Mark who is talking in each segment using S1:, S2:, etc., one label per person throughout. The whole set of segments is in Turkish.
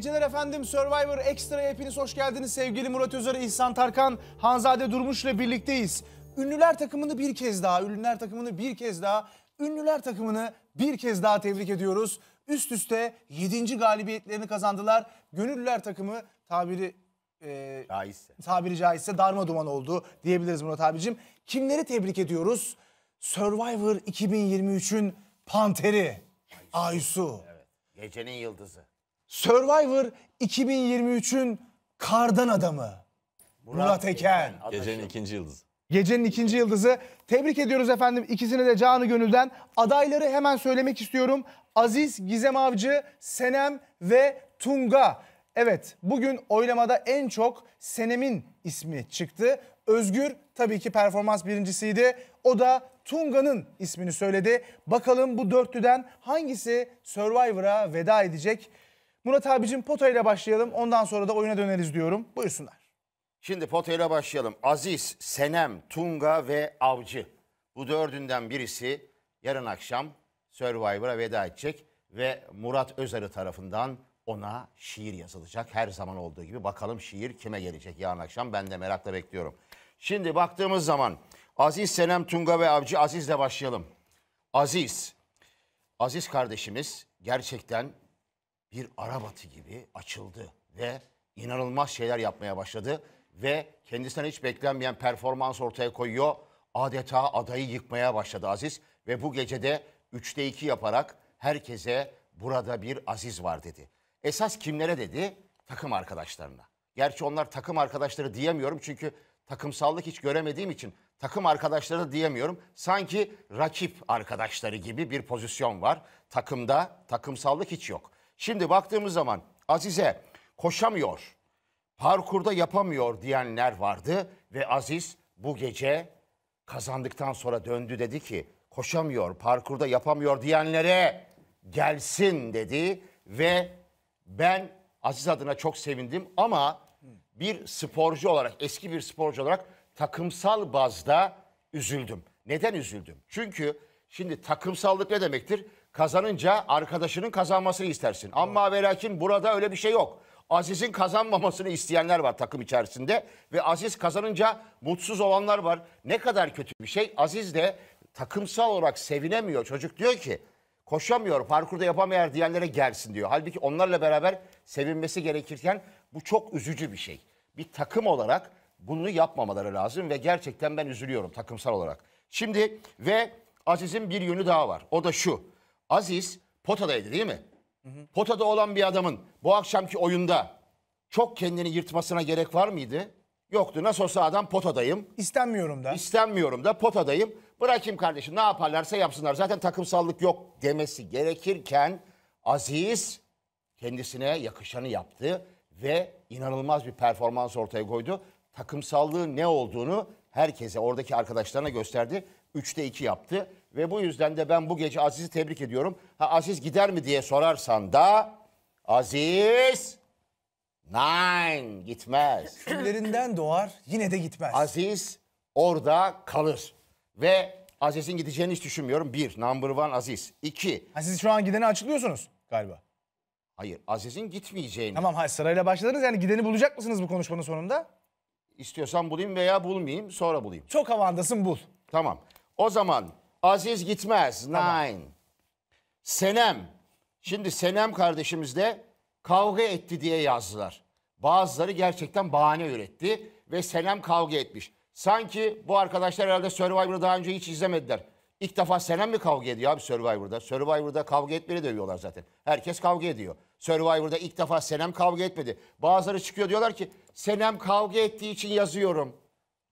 S1: geceler efendim. Survivor Extra'ya hepiniz hoş geldiniz. Sevgili Murat Özer, İhsan Tarkan, Hanzade Durmuş'la birlikteyiz. Ünlüler takımını bir kez daha, ünlüler takımını bir kez daha, ünlüler takımını bir kez daha tebrik ediyoruz. Üst üste 7. galibiyetlerini kazandılar. Gönüllüler takımı tabiri e,
S2: Caizse.
S1: tabiri caizse darma duman oldu diyebiliriz Murat abicim. Kimleri tebrik ediyoruz? Survivor 2023'ün panteri Aysu.
S2: Gecenin yıldızı.
S1: Survivor 2023'ün kardan adamı Murat, Eken.
S2: Adaşım.
S3: Gecenin ikinci yıldızı.
S1: Gecenin ikinci yıldızı. Tebrik ediyoruz efendim ikisini de canı gönülden. Adayları hemen söylemek istiyorum. Aziz, Gizem Avcı, Senem ve Tunga. Evet bugün oylamada en çok Senem'in ismi çıktı. Özgür tabii ki performans birincisiydi. O da Tunga'nın ismini söyledi. Bakalım bu dörtlüden hangisi Survivor'a veda edecek? Murat abicim Pota ile başlayalım. Ondan sonra da oyuna döneriz diyorum. Buyursunlar.
S2: Şimdi potayla başlayalım. Aziz, Senem, Tunga ve Avcı. Bu dördünden birisi yarın akşam Survivor'a veda edecek ve Murat Özarı tarafından ona şiir yazılacak. Her zaman olduğu gibi bakalım şiir kime gelecek yarın akşam ben de merakla bekliyorum. Şimdi baktığımız zaman Aziz, Senem, Tunga ve Avcı Aziz'le başlayalım. Aziz, Aziz kardeşimiz gerçekten bir arabatı gibi açıldı ve inanılmaz şeyler yapmaya başladı ve kendisinden hiç beklenmeyen performans ortaya koyuyor. Adeta adayı yıkmaya başladı Aziz ve bu gecede 3'te 2 yaparak herkese burada bir Aziz var dedi. Esas kimlere dedi? Takım arkadaşlarına. Gerçi onlar takım arkadaşları diyemiyorum çünkü takımsallık hiç göremediğim için takım arkadaşları da diyemiyorum. Sanki rakip arkadaşları gibi bir pozisyon var. Takımda takımsallık hiç yok. Şimdi baktığımız zaman Azize koşamıyor, parkurda yapamıyor diyenler vardı ve Aziz bu gece kazandıktan sonra döndü dedi ki koşamıyor, parkurda yapamıyor diyenlere gelsin dedi ve ben Aziz adına çok sevindim ama bir sporcu olarak, eski bir sporcu olarak takımsal bazda üzüldüm. Neden üzüldüm? Çünkü şimdi takımsallık ne demektir? Kazanınca arkadaşının kazanmasını istersin. Ama ve lakin burada öyle bir şey yok. Aziz'in kazanmamasını isteyenler var takım içerisinde ve Aziz kazanınca mutsuz olanlar var. Ne kadar kötü bir şey. Aziz de takımsal olarak sevinemiyor. Çocuk diyor ki koşamıyor, parkurda yapamıyor diyenlere gelsin diyor. Halbuki onlarla beraber sevinmesi gerekirken bu çok üzücü bir şey. Bir takım olarak bunu yapmamaları lazım ve gerçekten ben üzülüyorum takımsal olarak. Şimdi ve Aziz'in bir yönü daha var. O da şu. Aziz potadaydı değil mi? Potada olan bir adamın bu akşamki oyunda çok kendini yırtmasına gerek var mıydı? Yoktu. Nasıl olsa adam potadayım.
S1: İstenmiyorum da.
S2: İstenmiyorum da potadayım. Bırakayım kardeşim ne yaparlarsa yapsınlar. Zaten takımsallık yok demesi gerekirken Aziz kendisine yakışanı yaptı ve inanılmaz bir performans ortaya koydu. Takımsallığın ne olduğunu herkese, oradaki arkadaşlarına gösterdi. Üçte iki yaptı ve bu yüzden de ben bu gece Aziz'i tebrik ediyorum. Ha Aziz gider mi diye sorarsan da Aziz nine gitmez.
S1: Küllerinden doğar yine de gitmez.
S2: Aziz orada kalır. Ve Aziz'in gideceğini hiç düşünmüyorum. Bir, number one Aziz. İki,
S1: Ha, siz şu an gideni açıklıyorsunuz galiba.
S2: hayır Aziz'in gitmeyeceğini.
S1: Tamam hayır sırayla başladınız yani gideni bulacak mısınız bu konuşmanın sonunda?
S2: İstiyorsan bulayım veya bulmayayım sonra bulayım.
S1: Çok havandasın bul.
S2: Tamam. O zaman Aziz gitmez. Nine. Senem. Şimdi Senem kardeşimiz de kavga etti diye yazdılar. Bazıları gerçekten bahane üretti ve Senem kavga etmiş. Sanki bu arkadaşlar herhalde Survivor'ı daha önce hiç izlemediler. İlk defa Senem mi kavga ediyor abi Survivor'da? Survivor'da kavga etmeni dövüyorlar zaten. Herkes kavga ediyor. Survivor'da ilk defa Senem kavga etmedi. Bazıları çıkıyor diyorlar ki Senem kavga ettiği için yazıyorum.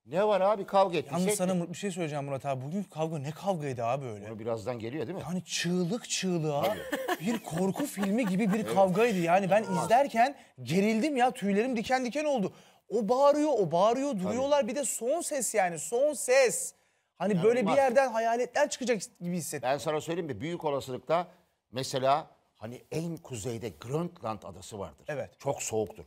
S2: Ne var abi kavga ettiyse
S1: Yalnız
S2: etti.
S1: sana bir şey söyleyeceğim Murat abi. Bugün kavga ne kavgaydı abi öyle?
S2: Bunu birazdan geliyor değil mi?
S1: Hani çığlık çığlığa bir korku filmi gibi bir kavgaydı. Yani ben izlerken gerildim ya tüylerim diken diken oldu. O bağırıyor, o bağırıyor, duruyorlar. Bir de son ses yani son ses. Hani böyle bir
S2: İnanılmaz.
S1: yerden hayaletler çıkacak gibi hissettim.
S2: Ben sana söyleyeyim mi? Büyük olasılıkla mesela hani en kuzeyde Grönland adası vardır.
S1: Evet.
S2: Çok soğuktur.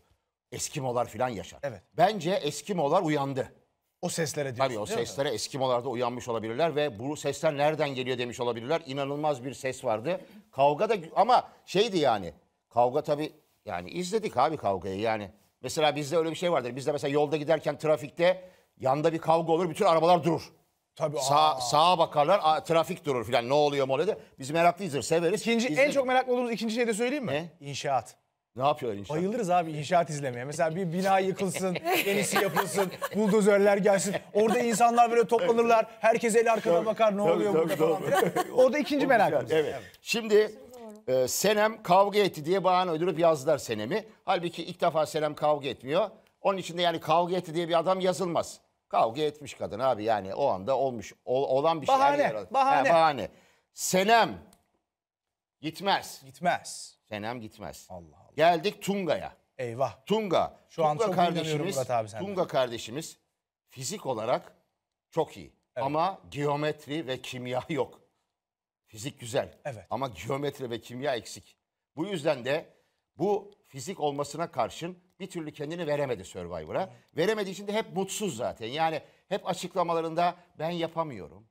S2: Eskimolar falan yaşar.
S1: Evet.
S2: Bence Eskimolar uyandı.
S1: O seslere diyorsun
S2: Tabii o
S1: değil mi?
S2: seslere Eskimolar da uyanmış olabilirler ve bu sesler nereden geliyor demiş olabilirler. İnanılmaz bir ses vardı. Kavga da ama şeydi yani. Kavga tabii Yani izledik abi kavgayı yani. Mesela bizde öyle bir şey vardır. Bizde mesela yolda giderken trafikte yanda bir kavga olur bütün arabalar durur.
S1: Tabii.
S2: Sağ, sağa bakarlar aa, trafik durur filan ne oluyor mu oluyor da biz meraklıyızdır severiz.
S1: İkinci, en
S2: İzledik.
S1: çok meraklı olduğumuz ikinci şey de söyleyeyim mi?
S2: Ne?
S1: İnşaat.
S2: Ne yapıyorlar inşallah?
S1: Bayılırız abi inşaat izlemeye. Mesela bir bina yıkılsın, yenisi yapılsın, buldozörler gelsin. Orada insanlar böyle toplanırlar. Herkes el arkana bakar ne oluyor
S2: tabii,
S1: burada falan filan. Orada ikinci merakımız.
S2: Evet. Şimdi e, Senem kavga etti diye bahane uydurup yazdılar Senem'i. Halbuki ilk defa Senem kavga etmiyor. Onun için de yani kavga etti diye bir adam yazılmaz. Kavga etmiş kadın abi yani o anda olmuş ol- olan bir şey.
S1: Bahane,
S2: yer-
S1: bahane.
S2: Ha, bahane. Senem gitmez.
S1: Gitmez.
S2: Senem gitmez.
S1: Allah.
S2: Geldik Tunga'ya.
S1: Eyvah.
S2: Tunga.
S1: Şu an
S2: Tunga
S1: çok inanıyorum Murat abi senden.
S2: Tunga kardeşimiz fizik olarak çok iyi. Ama geometri ve kimya yok. Fizik güzel.
S1: Evet.
S2: Ama geometri ve kimya eksik. Bu yüzden de bu fizik olmasına karşın bir türlü kendini veremedi Survivor'a. Veremediği için de hep mutsuz zaten. Yani hep açıklamalarında ben yapamıyorum.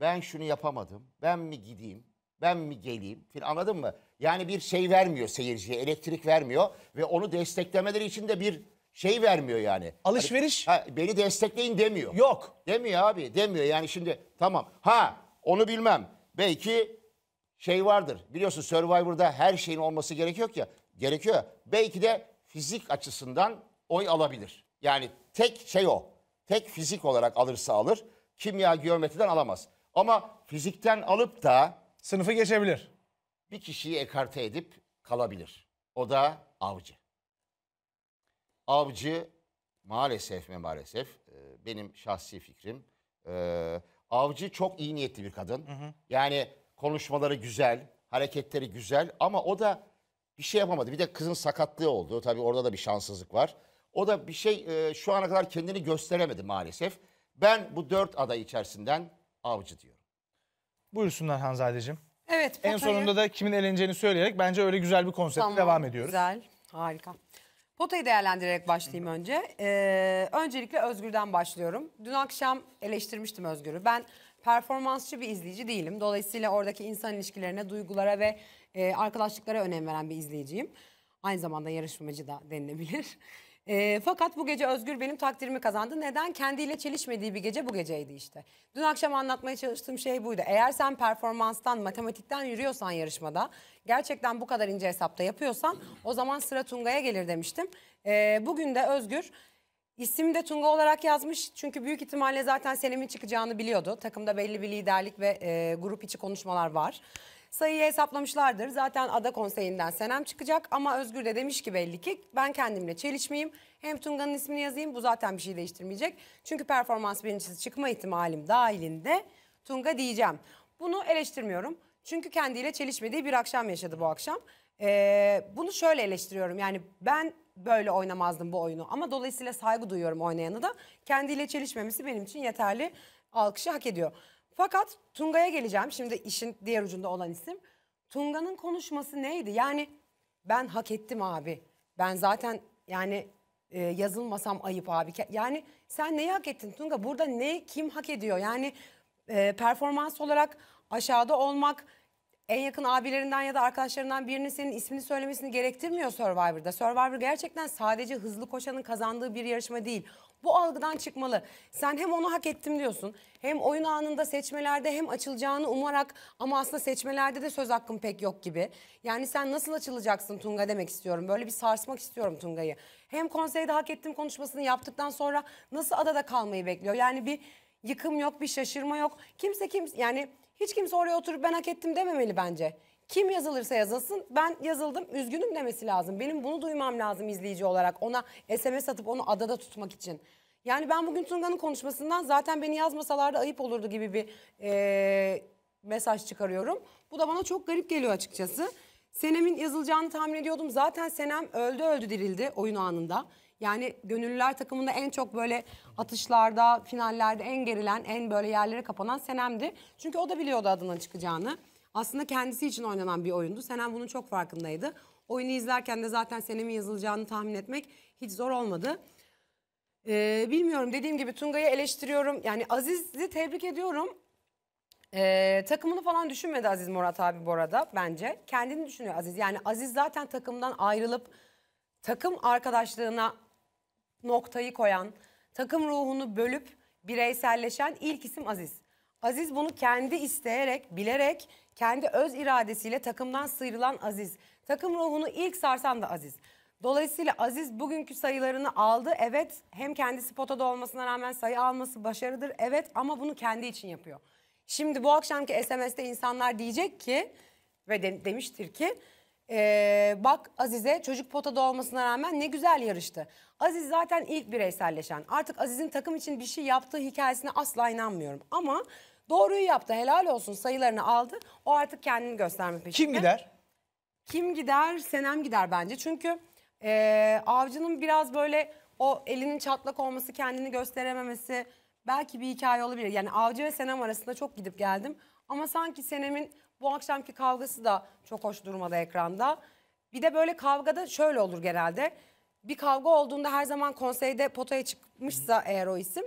S2: Ben şunu yapamadım. Ben mi gideyim? Ben mi geleyim? Anladın mı? Yani bir şey vermiyor seyirciye, elektrik vermiyor ve onu desteklemeleri için de bir şey vermiyor yani.
S1: Alışveriş
S2: Ha, beni destekleyin demiyor.
S1: yok.
S2: Demiyor abi, demiyor. Yani şimdi tamam. Ha, onu bilmem. Belki şey vardır. Biliyorsun Survivor'da her şeyin olması gerekiyor ya. Gerekiyor. Belki de fizik açısından oy alabilir. Yani tek şey o. Tek fizik olarak alırsa alır. Kimya, geometriden alamaz. Ama fizikten alıp da
S1: Sınıfı geçebilir.
S2: bir kişiyi ekarte edip kalabilir. O da avcı. Avcı maalesef ve maalesef e, benim şahsi fikrim. e, avcı çok iyi niyetli bir kadın. Yani konuşmaları güzel, hareketleri güzel ama o da bir şey yapamadı. Bir de kızın sakatlığı oldu. Tabii orada da bir şanssızlık var. O da bir şey e, şu ana kadar kendini gösteremedi maalesef. Ben bu dört aday içerisinden avcı diyorum.
S1: Buyursunlar Hanzadeciğim.
S3: Evet.
S1: En
S3: potayı-
S1: sonunda da kimin eleneceğini söyleyerek bence öyle güzel bir konseptle
S3: Tamam,
S1: devam ediyoruz.
S3: Güzel. Harika. Potayı değerlendirerek başlayayım önce. Ee, öncelikle Özgür'den başlıyorum. Dün akşam eleştirmiştim Özgür'ü. Ben performansçı bir izleyici değilim. Dolayısıyla oradaki insan ilişkilerine, duygulara ve e, arkadaşlıklara önem veren bir izleyiciyim. Aynı zamanda yarışmacı da denilebilir. Ee, fakat bu gece Özgür benim takdirimi kazandı. Neden? Kendiyle çelişmediği bir gece bu geceydi işte. Dün akşam anlatmaya çalıştığım şey buydu. Eğer sen performanstan, matematikten yürüyorsan yarışmada, gerçekten bu kadar ince hesapta yapıyorsan o zaman sıra Tunga'ya gelir demiştim. Ee, bugün de Özgür İsim de Tunga olarak yazmış çünkü büyük ihtimalle zaten Senem'in çıkacağını biliyordu. Takımda belli bir liderlik ve e, grup içi konuşmalar var. Sayıyı hesaplamışlardır. Zaten ada konseyinden Senem çıkacak ama Özgür de demiş ki belli ki ben kendimle çelişmeyeyim. Hem Tunga'nın ismini yazayım bu zaten bir şey değiştirmeyecek. Çünkü performans birincisi çıkma ihtimalim dahilinde Tunga diyeceğim. Bunu eleştirmiyorum. Çünkü kendiyle çelişmediği bir akşam yaşadı bu akşam. Ee, bunu şöyle eleştiriyorum yani ben böyle oynamazdım bu oyunu ama dolayısıyla saygı duyuyorum oynayanı da kendiyle çelişmemesi benim için yeterli alkışı hak ediyor. Fakat Tunga'ya geleceğim şimdi işin diğer ucunda olan isim. Tunga'nın konuşması neydi? Yani ben hak ettim abi. Ben zaten yani e, yazılmasam ayıp abi. Yani sen neyi hak ettin Tunga? Burada ne kim hak ediyor? Yani e, performans olarak aşağıda olmak en yakın abilerinden ya da arkadaşlarından birinin senin ismini söylemesini gerektirmiyor Survivor'da. Survivor gerçekten sadece hızlı koşanın kazandığı bir yarışma değil. Bu algıdan çıkmalı. Sen hem onu hak ettim diyorsun. Hem oyun anında seçmelerde hem açılacağını umarak ama aslında seçmelerde de söz hakkın pek yok gibi. Yani sen nasıl açılacaksın Tunga demek istiyorum. Böyle bir sarsmak istiyorum Tunga'yı. Hem konseyde hak ettim konuşmasını yaptıktan sonra nasıl adada kalmayı bekliyor? Yani bir yıkım yok, bir şaşırma yok. Kimse kimse yani hiç kimse oraya oturup ben hak ettim dememeli bence. Kim yazılırsa yazılsın ben yazıldım üzgünüm demesi lazım. Benim bunu duymam lazım izleyici olarak ona SMS atıp onu adada tutmak için. Yani ben bugün Tunga'nın konuşmasından zaten beni yazmasalardı ayıp olurdu gibi bir eee, mesaj çıkarıyorum. Bu da bana çok garip geliyor açıkçası. Senem'in yazılacağını tahmin ediyordum. Zaten Senem öldü öldü dirildi oyun anında. Yani gönüllüler takımında en çok böyle atışlarda, finallerde en gerilen, en böyle yerlere kapanan Senem'di. Çünkü o da biliyordu adına çıkacağını. Aslında kendisi için oynanan bir oyundu. Senem bunun çok farkındaydı. Oyunu izlerken de zaten Senem'in yazılacağını tahmin etmek hiç zor olmadı. Ee, bilmiyorum dediğim gibi Tunga'yı eleştiriyorum. Yani Aziz'i tebrik ediyorum. Ee, takımını falan düşünmedi Aziz Murat abi bu arada bence. Kendini düşünüyor Aziz. Yani Aziz zaten takımdan ayrılıp takım arkadaşlığına noktayı koyan, takım ruhunu bölüp bireyselleşen ilk isim Aziz. Aziz bunu kendi isteyerek, bilerek, kendi öz iradesiyle takımdan sıyrılan Aziz. Takım ruhunu ilk sarsan da Aziz. Dolayısıyla Aziz bugünkü sayılarını aldı. Evet hem kendisi potada olmasına rağmen sayı alması başarıdır. Evet ama bunu kendi için yapıyor. Şimdi bu akşamki SMS'te insanlar diyecek ki ve de- demiştir ki ee, bak Azize çocuk potada olmasına rağmen ne güzel yarıştı. Aziz zaten ilk bireyselleşen. Artık Aziz'in takım için bir şey yaptığı hikayesine asla inanmıyorum. Ama doğruyu yaptı helal olsun sayılarını aldı. O artık kendini gösterme peşinde.
S1: Kim gider?
S3: Kim gider? Senem gider bence. Çünkü eee, avcının biraz böyle o elinin çatlak olması, kendini gösterememesi belki bir hikaye olabilir. Yani avcı ve Senem arasında çok gidip geldim. Ama sanki Senem'in bu akşamki kavgası da çok hoş durmadı ekranda. Bir de böyle kavgada şöyle olur genelde. Bir kavga olduğunda her zaman konseyde potaya çıkmışsa eğer o isim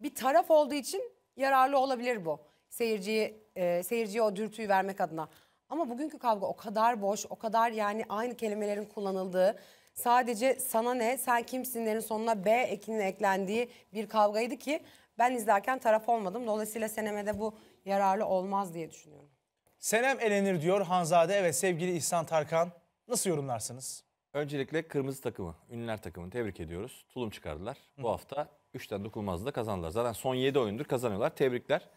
S3: bir taraf olduğu için yararlı olabilir bu. Seyirciyi, e, seyirciye o dürtüyü vermek adına. Ama bugünkü kavga o kadar boş, o kadar yani aynı kelimelerin kullanıldığı, sadece sana ne, sen kimsinlerin sonuna B ekinin eklendiği bir kavgaydı ki ben izlerken taraf olmadım. Dolayısıyla senemede bu yararlı olmaz diye düşünüyorum.
S1: Senem elenir diyor Hanzade. Evet sevgili İhsan Tarkan. Nasıl yorumlarsınız?
S4: Öncelikle kırmızı takımı, ünlüler takımını tebrik ediyoruz. Tulum çıkardılar. Bu hafta 3'ten dokunulmazda kazandılar. Zaten son 7 oyundur kazanıyorlar. Tebrikler.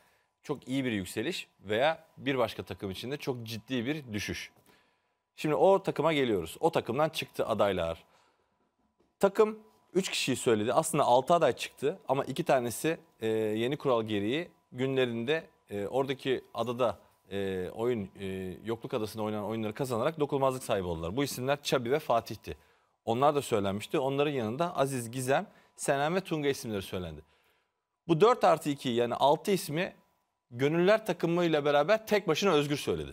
S4: Çok iyi bir yükseliş veya bir başka takım için de çok ciddi bir düşüş. Şimdi o takıma geliyoruz. O takımdan çıktı adaylar. Takım 3 kişiyi söyledi. Aslında 6 aday çıktı ama 2 tanesi e, yeni kural gereği günlerinde e, oradaki adada e, oyun e, yokluk adasında oynanan oyunları kazanarak dokunulmazlık sahibi oldular. Bu isimler Çabi ve Fatih'ti. Onlar da söylenmişti. Onların yanında Aziz Gizem, Senem ve Tunga isimleri söylendi. Bu 4 artı 2 yani 6 ismi gönüller takımıyla beraber tek başına Özgür söyledi.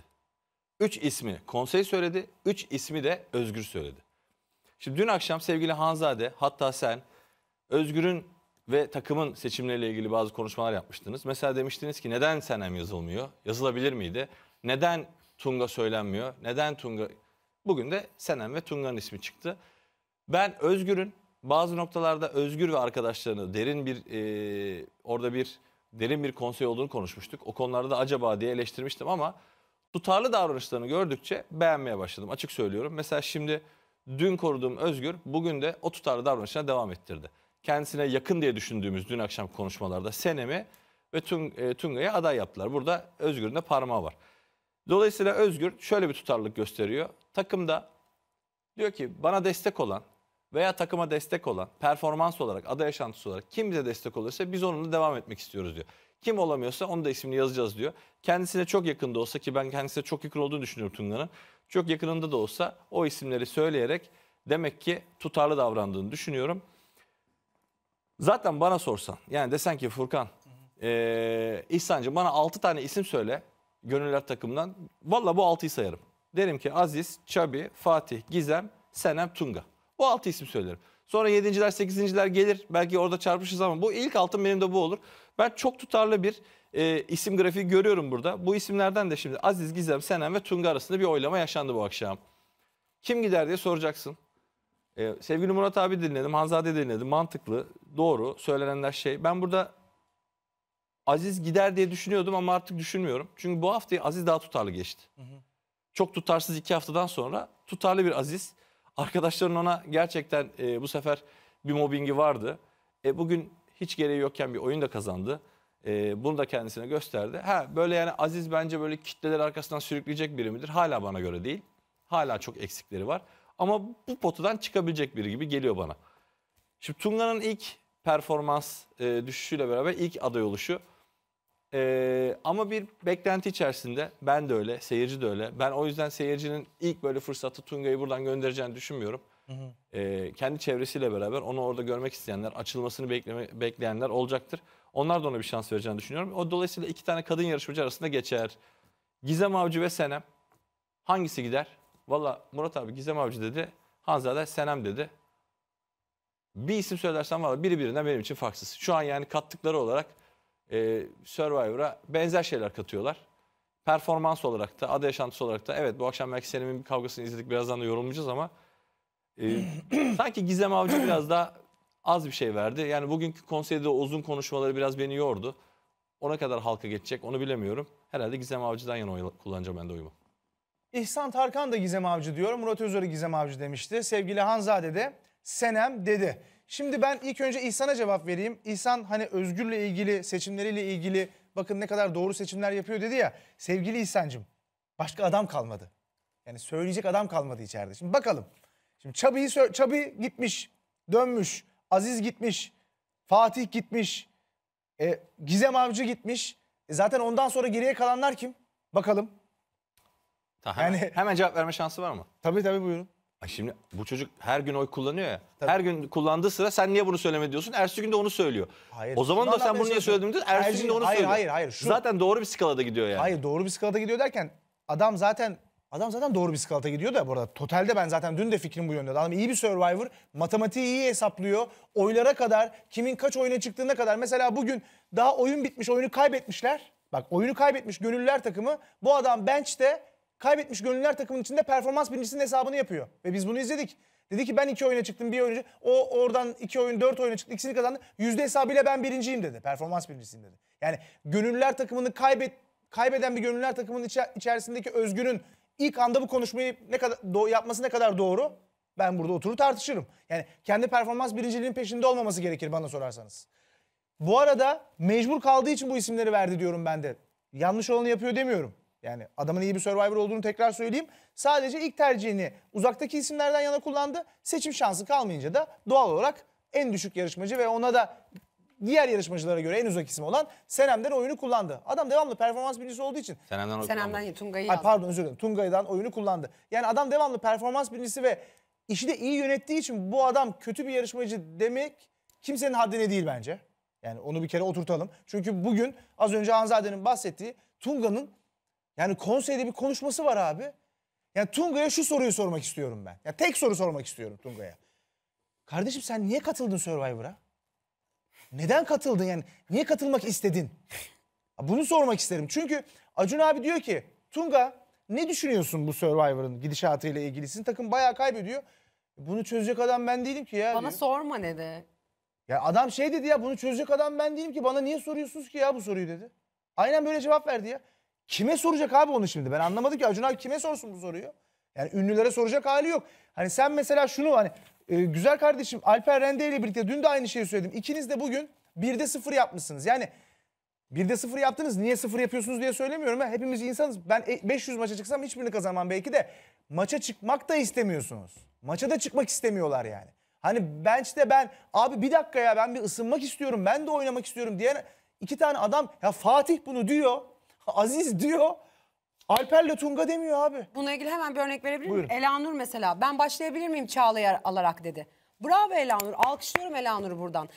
S4: 3 ismi konsey söyledi, 3 ismi de Özgür söyledi. Şimdi dün akşam sevgili Hanzade hatta sen Özgür'ün ve takımın seçimleriyle ilgili bazı konuşmalar yapmıştınız. Mesela demiştiniz ki neden Senem yazılmıyor? Yazılabilir miydi? Neden Tunga söylenmiyor? Neden Tunga? Bugün de Senem ve Tunga'nın ismi çıktı. Ben Özgür'ün bazı noktalarda Özgür ve arkadaşlarını derin bir e, orada bir derin bir konsey olduğunu konuşmuştuk. O konularda da acaba diye eleştirmiştim ama tutarlı davranışlarını gördükçe beğenmeye başladım. Açık söylüyorum. Mesela şimdi dün koruduğum Özgür bugün de o tutarlı davranışına devam ettirdi. Kendisine yakın diye düşündüğümüz dün akşam konuşmalarda Senem'i ve e, Tunga'yı aday yaptılar. Burada Özgür'ün de parmağı var. Dolayısıyla Özgür şöyle bir tutarlılık gösteriyor. Takımda diyor ki bana destek olan veya takıma destek olan performans olarak, ada yaşantısı olarak kim bize destek olursa biz onunla devam etmek istiyoruz diyor. Kim olamıyorsa onun da ismini yazacağız diyor. Kendisine çok yakında olsa ki ben kendisine çok yakın olduğunu düşünüyorum Tunga'nın. Çok yakınında da olsa o isimleri söyleyerek demek ki tutarlı davrandığını düşünüyorum. Zaten bana sorsan yani desen ki Furkan, eee İhsan'cığım bana 6 tane isim söyle gönüller takımından. Valla bu 6'yı sayarım. Derim ki Aziz, Çabi, Fatih, Gizem, Senem, Tunga. Bu 6 isim söylerim. Sonra 7.ler 8.ler gelir. Belki orada çarpışırız ama bu ilk altın benim de bu olur. Ben çok tutarlı bir e, isim grafiği görüyorum burada. Bu isimlerden de şimdi Aziz, Gizem, Senem ve Tunga arasında bir oylama yaşandı bu akşam. Kim gider diye soracaksın. Ee, sevgili Murat abi dinledim, Hanzade dinledim. Mantıklı, doğru söylenenler şey. Ben burada Aziz gider diye düşünüyordum ama artık düşünmüyorum. Çünkü bu haftayı Aziz daha tutarlı geçti. Çok tutarsız iki haftadan sonra tutarlı bir Aziz. Arkadaşların ona gerçekten e, bu sefer bir mobbingi vardı. E, bugün hiç gereği yokken bir oyun da kazandı. E, bunu da kendisine gösterdi. Ha böyle yani Aziz bence böyle kitleler arkasından sürükleyecek biri midir? Hala bana göre değil. Hala çok eksikleri var. Ama bu potadan çıkabilecek biri gibi geliyor bana. Şimdi Tunga'nın ilk performans e, düşüşüyle beraber ilk aday oluşu. E, ama bir beklenti içerisinde ben de öyle, seyirci de öyle. Ben o yüzden seyircinin ilk böyle fırsatı Tunga'yı buradan göndereceğini düşünmüyorum. E, kendi çevresiyle beraber onu orada görmek isteyenler, açılmasını bekleme, bekleyenler olacaktır. Onlar da ona bir şans vereceğini düşünüyorum. O dolayısıyla iki tane kadın yarışmacı arasında geçer. Gizem Avcı ve Senem. Hangisi gider? Valla Murat abi Gizem Avcı dedi. Hanzade Senem dedi. Bir isim söylersem valla biri birinden benim için farksız. Şu an yani kattıkları olarak e, Survivor'a benzer şeyler katıyorlar. Performans olarak da, adı yaşantısı olarak da evet bu akşam belki Senem'in bir kavgasını izledik birazdan da yorumlayacağız ama Ee, sanki Gizem Avcı biraz daha az bir şey verdi. Yani bugünkü konseyde uzun konuşmaları biraz beni yordu. Ona kadar halka geçecek onu bilemiyorum. Herhalde Gizem Avcı'dan yana oy kullanacağım ben de oyumu.
S1: İhsan Tarkan da Gizem Avcı diyor. Murat Özarı Gizem Avcı demişti. Sevgili Hanzade de Senem dedi. Şimdi ben ilk önce İhsan'a cevap vereyim. İhsan hani Özgür'le ilgili, seçimleriyle ilgili bakın ne kadar doğru seçimler yapıyor dedi ya. Sevgili İhsan'cığım başka adam kalmadı. Yani söyleyecek adam kalmadı içeride. Şimdi bakalım. Şimdi Çabi'yi Çabi gitmiş, dönmüş. Aziz gitmiş. Fatih gitmiş. E, Gizem Avcı gitmiş. E, zaten ondan sonra geriye kalanlar kim? Bakalım.
S4: Ta, hemen,
S1: Yani-
S4: hemen cevap verme şansı var mı?
S1: Tabii tabii buyurun.
S4: Ay şimdi bu çocuk her gün oy kullanıyor ya. Her gün kullandığı sıra sen niye bunu söyleme diyorsun. Ertesi gün de onu söylüyor.
S1: Hayır.
S4: O zaman da sen bunu niye söyledin diyorsun. Ertesi gün de onu
S1: Hayır,
S4: söylüyor.
S1: hayır, hayır. Şu-
S4: Zaten doğru bir skalada gidiyor yani.
S1: Hayır doğru bir skalada gidiyor derken adam zaten adam zaten doğru bir skalada gidiyor da bu arada. Totalde ben zaten dün de fikrim bu yönde. Adam iyi bir survivor. Matematiği iyi hesaplıyor. Oylara kadar, kimin kaç oyuna çıktığına kadar. Mesela bugün daha oyun bitmiş, oyunu kaybetmişler. Bak oyunu kaybetmiş gönüllüler takımı. Bu adam bench'te kaybetmiş gönüllüler takımının içinde performans birincisinin hesabını yapıyor. Ve biz bunu izledik. Dedi ki ben iki oyuna çıktım bir oyuncu. O oradan iki oyun dört oyuna çıktı ikisini kazandı. Yüzde hesabıyla ben birinciyim dedi. Performans birincisiyim dedi. Yani gönüllüler takımını kaybet kaybeden bir gönüllüler takımının içe- içerisindeki Özgür'ün ilk anda bu konuşmayı ne kadar yapması ne kadar doğru? Ben burada oturur tartışırım. Yani kendi performans birinciliğinin peşinde olmaması gerekir bana sorarsanız. Bu arada mecbur kaldığı için bu isimleri verdi diyorum ben de. Yanlış olanı yapıyor demiyorum. Yani adamın iyi bir survivor olduğunu tekrar söyleyeyim. Sadece ilk tercihini uzaktaki isimlerden yana kullandı. Seçim şansı kalmayınca da doğal olarak en düşük yarışmacı ve ona da diğer yarışmacılara göre en uzak isim olan Senem'den oyunu kullandı. Adam devamlı performans birincisi olduğu için
S4: Senemden
S3: Senem'den Tunga'yı
S1: Ay pardon özür dilerim. Tungay'dan oyunu kullandı. Yani adam devamlı performans birincisi ve işi de iyi yönettiği için bu adam kötü bir yarışmacı demek kimsenin haddine değil bence. Yani onu bir kere oturtalım. Çünkü bugün az önce Anzade'nin bahsettiği Tunga'nın yani konseyde bir konuşması var abi. Yani Tunga'ya şu soruyu sormak istiyorum ben. Ya tek soru sormak istiyorum Tunga'ya. Kardeşim sen niye katıldın Survivor'a? Neden katıldın yani? Niye katılmak istedin? Bunu sormak isterim. Çünkü Acun abi diyor ki Tunga ne düşünüyorsun bu Survivor'ın gidişatıyla ilgili? Sizin takım bayağı kaybediyor. Bunu çözecek adam ben değilim ki ya.
S3: Bana
S1: diyor.
S3: sorma dedi.
S1: Ya adam şey dedi ya bunu çözecek adam ben değilim ki. Bana niye soruyorsunuz ki ya bu soruyu dedi. Aynen böyle cevap verdi ya. Kime soracak abi onu şimdi? Ben anlamadım ki Acun abi kime sorsun bu soruyu? Yani ünlülere soracak hali yok. Hani sen mesela şunu hani e, güzel kardeşim Alper Rende ile birlikte dün de aynı şeyi söyledim. İkiniz de bugün 1'de 0 yapmışsınız. Yani 1'de 0 yaptınız. Niye 0 yapıyorsunuz diye söylemiyorum. Ben hepimiz insanız. Ben e- 500 maça çıksam hiçbirini kazanmam belki de. Maça çıkmak da istemiyorsunuz. Maça da çıkmak istemiyorlar yani. Hani bench'te ben abi bir dakika ya ben bir ısınmak istiyorum. Ben de oynamak istiyorum diyen iki tane adam. Ya Fatih bunu diyor. Aziz diyor. Alper'le Tunga demiyor abi.
S3: Bununla ilgili hemen bir örnek verebilir miyim?
S1: Buyurun.
S3: Elanur mesela ben başlayabilir miyim Çağla'yı alarak dedi. Bravo Elanur. Alkışlıyorum Elanur'u buradan.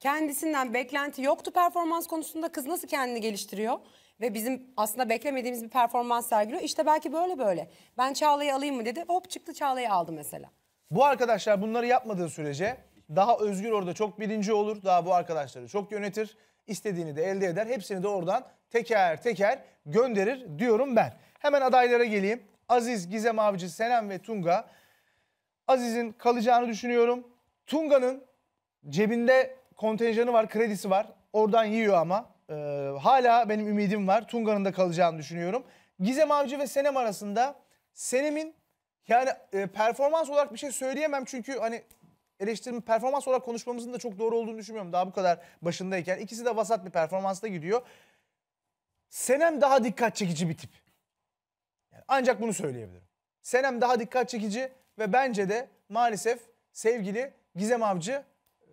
S3: Kendisinden beklenti yoktu performans konusunda. Kız nasıl kendini geliştiriyor? Ve bizim aslında beklemediğimiz bir performans sergiliyor. İşte belki böyle böyle. Ben Çağla'yı alayım mı dedi. Hop çıktı Çağla'yı aldı mesela.
S1: Bu arkadaşlar bunları yapmadığı sürece daha özgür orada çok birinci olur. Daha bu arkadaşları çok yönetir. istediğini de elde eder. Hepsini de oradan teker teker gönderir diyorum ben. Hemen adaylara geleyim. Aziz, Gizem Avcı, Senem ve Tunga. Aziz'in kalacağını düşünüyorum. Tunga'nın cebinde kontenjanı var, kredisi var. Oradan yiyor ama. Ee, hala benim ümidim var. Tunga'nın da kalacağını düşünüyorum. Gizem Avcı ve Senem arasında Senem'in yani e, performans olarak bir şey söyleyemem çünkü hani eleştirimi performans olarak konuşmamızın da çok doğru olduğunu düşünmüyorum. Daha bu kadar başındayken. ikisi de vasat bir performansta gidiyor. Senem daha dikkat çekici bir tip. Yani ancak bunu söyleyebilirim. Senem daha dikkat çekici ve bence de maalesef sevgili Gizem Avcı e,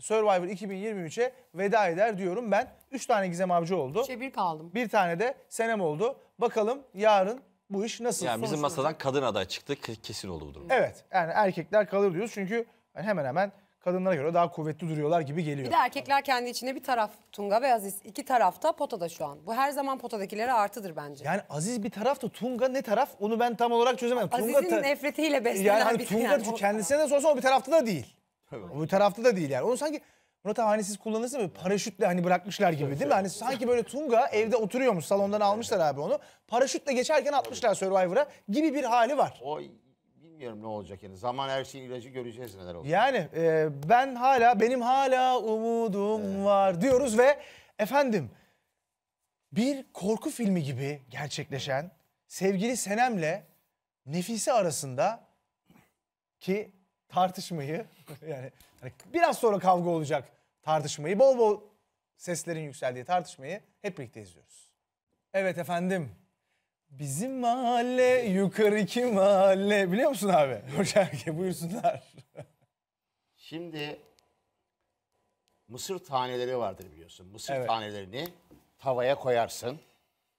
S1: Survivor 2023'e veda eder diyorum ben. Üç tane Gizem Avcı oldu.
S3: Üçe bir kaldım.
S1: Bir tane de Senem oldu. Bakalım yarın bu iş nasıl
S4: Yani bizim
S1: sonuçlanacak?
S4: masadan kadın aday çıktı. Ke- Kesin oldu bu durum.
S1: Evet yani erkekler kalır diyoruz çünkü hemen hemen kadınlara göre daha kuvvetli duruyorlar gibi geliyor.
S3: Bir de erkekler kendi içinde bir taraf. Tunga ve Aziz. İki tarafta potada şu an. Bu her zaman potadakilere artıdır bence.
S1: Yani Aziz bir taraf da Tunga ne taraf onu ben tam olarak çözemedim. Tunga
S3: Aziz'in
S1: ta-
S3: nefretiyle beslenen
S1: yani hani
S3: bir
S1: Tunga
S3: yani
S1: kendisine de sorsan o bir tarafta da değil. O bir tarafta da değil yani. Onu sanki Murat abi hani siz kullanırsınız böyle paraşütle hani bırakmışlar gibi değil mi? Hani sanki böyle Tunga evde oturuyormuş salondan almışlar abi onu. Paraşütle geçerken atmışlar Survivor'a gibi bir hali var.
S2: O Bilmiyorum ne olacak yani. Zaman her şeyin ilacı göreceğiz neler olacak.
S1: Yani e, ben hala benim hala umudum var diyoruz ve efendim bir korku filmi gibi gerçekleşen sevgili Senem'le Nefise arasında ki tartışmayı yani hani biraz sonra kavga olacak tartışmayı bol bol seslerin yükseldiği tartışmayı hep birlikte izliyoruz. Evet efendim. Bizim mahalle yukarıki mahalle biliyor musun abi? O şarkı buyursunlar.
S2: Şimdi mısır taneleri vardır biliyorsun. Mısır
S1: Evet.
S2: tanelerini tavaya koyarsın.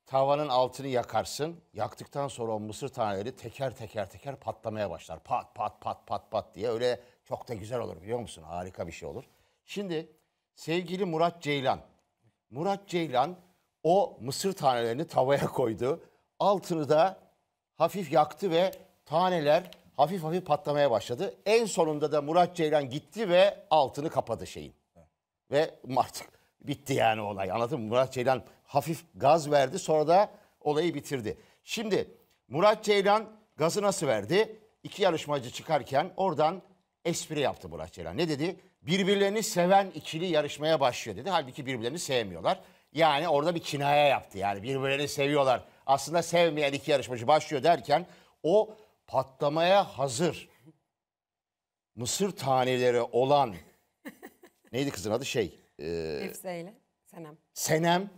S2: Tavanın altını yakarsın. Yaktıktan sonra o mısır taneleri teker teker teker patlamaya başlar. Pat pat pat pat pat diye. Öyle çok da güzel olur biliyor musun? Harika bir şey olur. Şimdi sevgili Murat Ceylan. Murat Ceylan o mısır tanelerini tavaya koydu. Altını da hafif yaktı ve taneler hafif hafif patlamaya başladı. En sonunda da Murat Ceylan gitti ve altını kapadı şeyin. Ve artık bitti yani olay anladın mı? Murat Ceylan hafif gaz verdi sonra da olayı bitirdi. Şimdi Murat Ceylan gazı nasıl verdi? İki yarışmacı çıkarken oradan espri yaptı Murat Ceylan. Ne dedi? Birbirlerini seven ikili yarışmaya başlıyor dedi. Halbuki birbirlerini sevmiyorlar. Yani orada bir kinaya yaptı yani birbirlerini seviyorlar. Aslında sevmeyen iki yarışmacı başlıyor derken o patlamaya hazır mısır taneleri olan neydi kızın adı şey
S3: Nefise ile Senem.
S2: Senem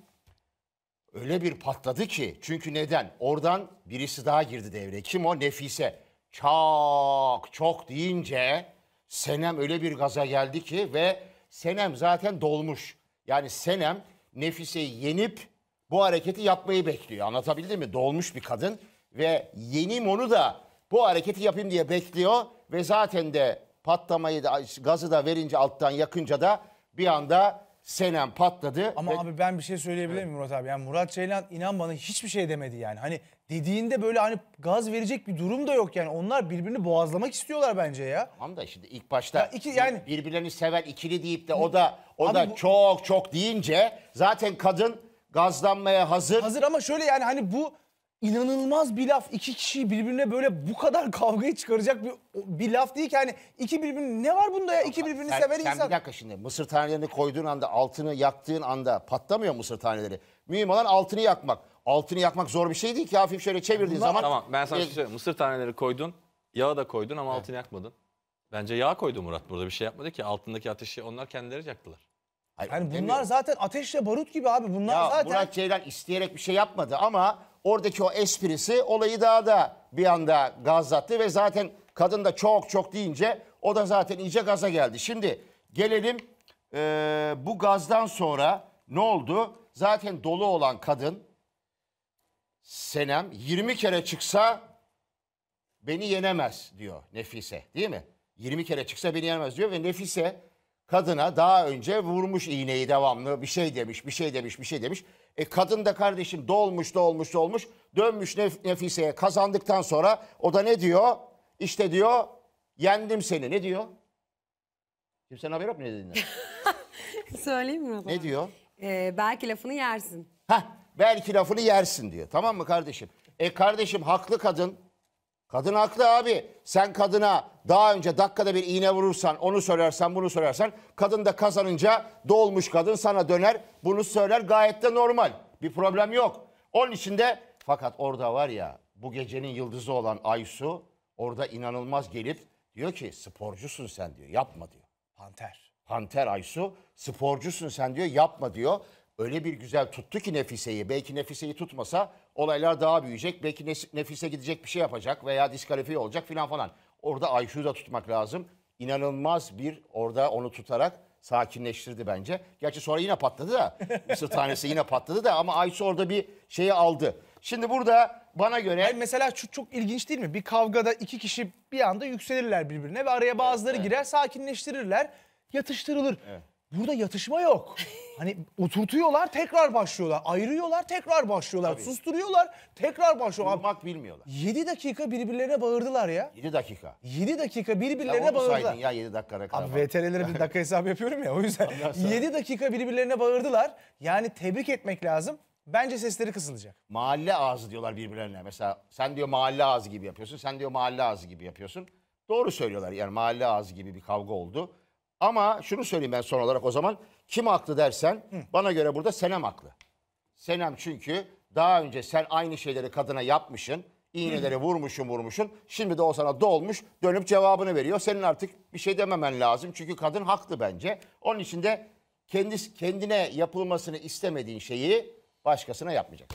S2: öyle bir patladı ki. Çünkü neden? Oradan birisi daha girdi devreye. Kim o? Nefise. Çok çok deyince Senem öyle bir gaza geldi ki ve Senem zaten dolmuş. Yani Senem Nefise'yi yenip bu hareketi yapmayı bekliyor. Anlatabildim mi? Dolmuş bir kadın ve yenim onu da bu hareketi yapayım diye bekliyor ve zaten de patlamayı da gazı da verince alttan yakınca da bir anda Senem patladı.
S1: Ama
S2: ve
S1: abi ben bir şey söyleyebilir miyim Murat abi? Yani Murat Ceylan inan bana hiçbir şey demedi yani. Hani dediğinde böyle hani gaz verecek bir durum da yok yani. Onlar birbirini boğazlamak istiyorlar bence ya.
S2: Tamam da şimdi ilk başta
S1: Ya iki- yani-
S2: birbirlerini seven ikili deyip de o da o
S1: Abi
S2: da
S1: bu-
S2: çok çok deyince zaten kadın gazlanmaya hazır.
S1: Hazır ama şöyle yani hani bu inanılmaz bir laf. İki kişiyi birbirine böyle bu kadar kavgayı çıkaracak bir bir laf değil ki hani iki birbirini ne var bunda ya? İki birbirini
S2: sen,
S1: seven
S2: sen
S1: insan.
S2: bir dakika şimdi mısır tanelerini koyduğun anda altını yaktığın anda patlamıyor mısır taneleri. Mühim olan altını yakmak. Altını yakmak zor bir şey değil ki hafif şöyle çevirdiğin zaman.
S4: Tamam ben sana
S2: E,
S4: bir şey söyleyeyim. Mısır taneleri koydun. Yağı da koydun ama altını yakmadın. Bence yağ koydu Murat burada bir şey yapmadı ki. Altındaki ateşi onlar kendileri yaktılar.
S2: Hayır,
S1: Yani bunlar
S2: demiyorum.
S1: zaten ateşle barut gibi abi. Bunlar
S2: Ya
S1: zaten
S2: Murat Ceylan isteyerek bir şey yapmadı ama oradaki o esprisi olayı daha da bir anda gazlattı ve zaten kadın da çok çok deyince o da zaten iyice gaza geldi. Şimdi gelelim eee, bu gazdan sonra ne oldu? Zaten dolu olan kadın Senem 20 kere çıksa beni yenemez diyor Nefise değil mi? 20 kere çıksa beni yenemez diyor ve Nefise kadına daha önce vurmuş iğneyi devamlı bir şey demiş bir şey demiş bir şey demiş. E kadın da kardeşim dolmuş dolmuş dolmuş dönmüş Nef- Nefise'ye kazandıktan sonra o da ne diyor? İşte diyor yendim seni ne diyor? Kimsenin haberi yok mu ne dediğinden?
S3: Söyleyeyim mi o zaman?
S2: ne diyor?
S3: Ee, belki lafını yersin.
S2: Heh, belki lafını yersin diyor. Tamam mı kardeşim? E kardeşim haklı kadın. Kadın haklı abi. Sen kadına daha önce dakikada bir iğne vurursan, onu söylersen, bunu söylersen, kadın da kazanınca dolmuş kadın sana döner, bunu söyler gayet de normal. Bir problem yok. Onun için de fakat orada var ya bu gecenin yıldızı olan Aysu orada inanılmaz gelip diyor ki sporcusun sen diyor yapma diyor.
S1: panter.
S2: Panter Aysu sporcusun sen diyor yapma diyor. Öyle bir güzel tuttu ki Nefise'yi. Belki Nefise'yi tutmasa olaylar daha büyüyecek. Belki Nefise gidecek bir şey yapacak veya diskalifiye olacak filan falan. Orada Aysu'yu da tutmak lazım. İnanılmaz bir orada onu tutarak sakinleştirdi bence. Gerçi sonra yine patladı da. Mısır tanesi yine patladı da ama Aysu orada bir şeyi aldı. Şimdi burada bana göre...
S1: Yani mesela şu çok ilginç değil mi? Bir kavgada iki kişi bir anda yükselirler birbirine ve araya bazıları girer, sakinleştirirler, yatıştırılır. Burada yatışma yok. Hani oturtuyorlar, tekrar başlıyorlar. Ayırıyorlar, tekrar başlıyorlar. Susturuyorlar, tekrar başlıyorlar.
S2: Durmak bilmiyorlar.
S1: 7 dakika birbirlerine bağırdılar ya.
S2: 7 dakika.
S1: 7 dakika
S2: Ya
S1: birbirlerine
S2: saydın
S1: bağırdılar.
S2: ya 7 dakikada kadar.
S1: Abi VTR'lere bir dakika hesabı yapıyorum ya o yüzden. 7 dakika birbirlerine bağırdılar. Yani tebrik etmek lazım. Bence sesleri kısılacak.
S2: mahalle ağzı diyorlar birbirlerine. Mesela sen diyor mahalle ağzı gibi yapıyorsun, sen diyor mahalle ağzı gibi yapıyorsun. Doğru söylüyorlar yani mahalle ağzı gibi bir kavga oldu. Ama şunu söyleyeyim ben son olarak o zaman. Kim haklı dersen bana göre burada Senem haklı. Senem çünkü daha önce sen aynı şeyleri kadına yapmışsın. iğneleri vurmuşun vurmuşun. Şimdi de o sana dolmuş dönüp cevabını veriyor. Senin artık bir şey dememen lazım. Çünkü kadın haklı bence. Onun için de kendisi, kendine yapılmasını istemediğin şeyi başkasına yapmayacak.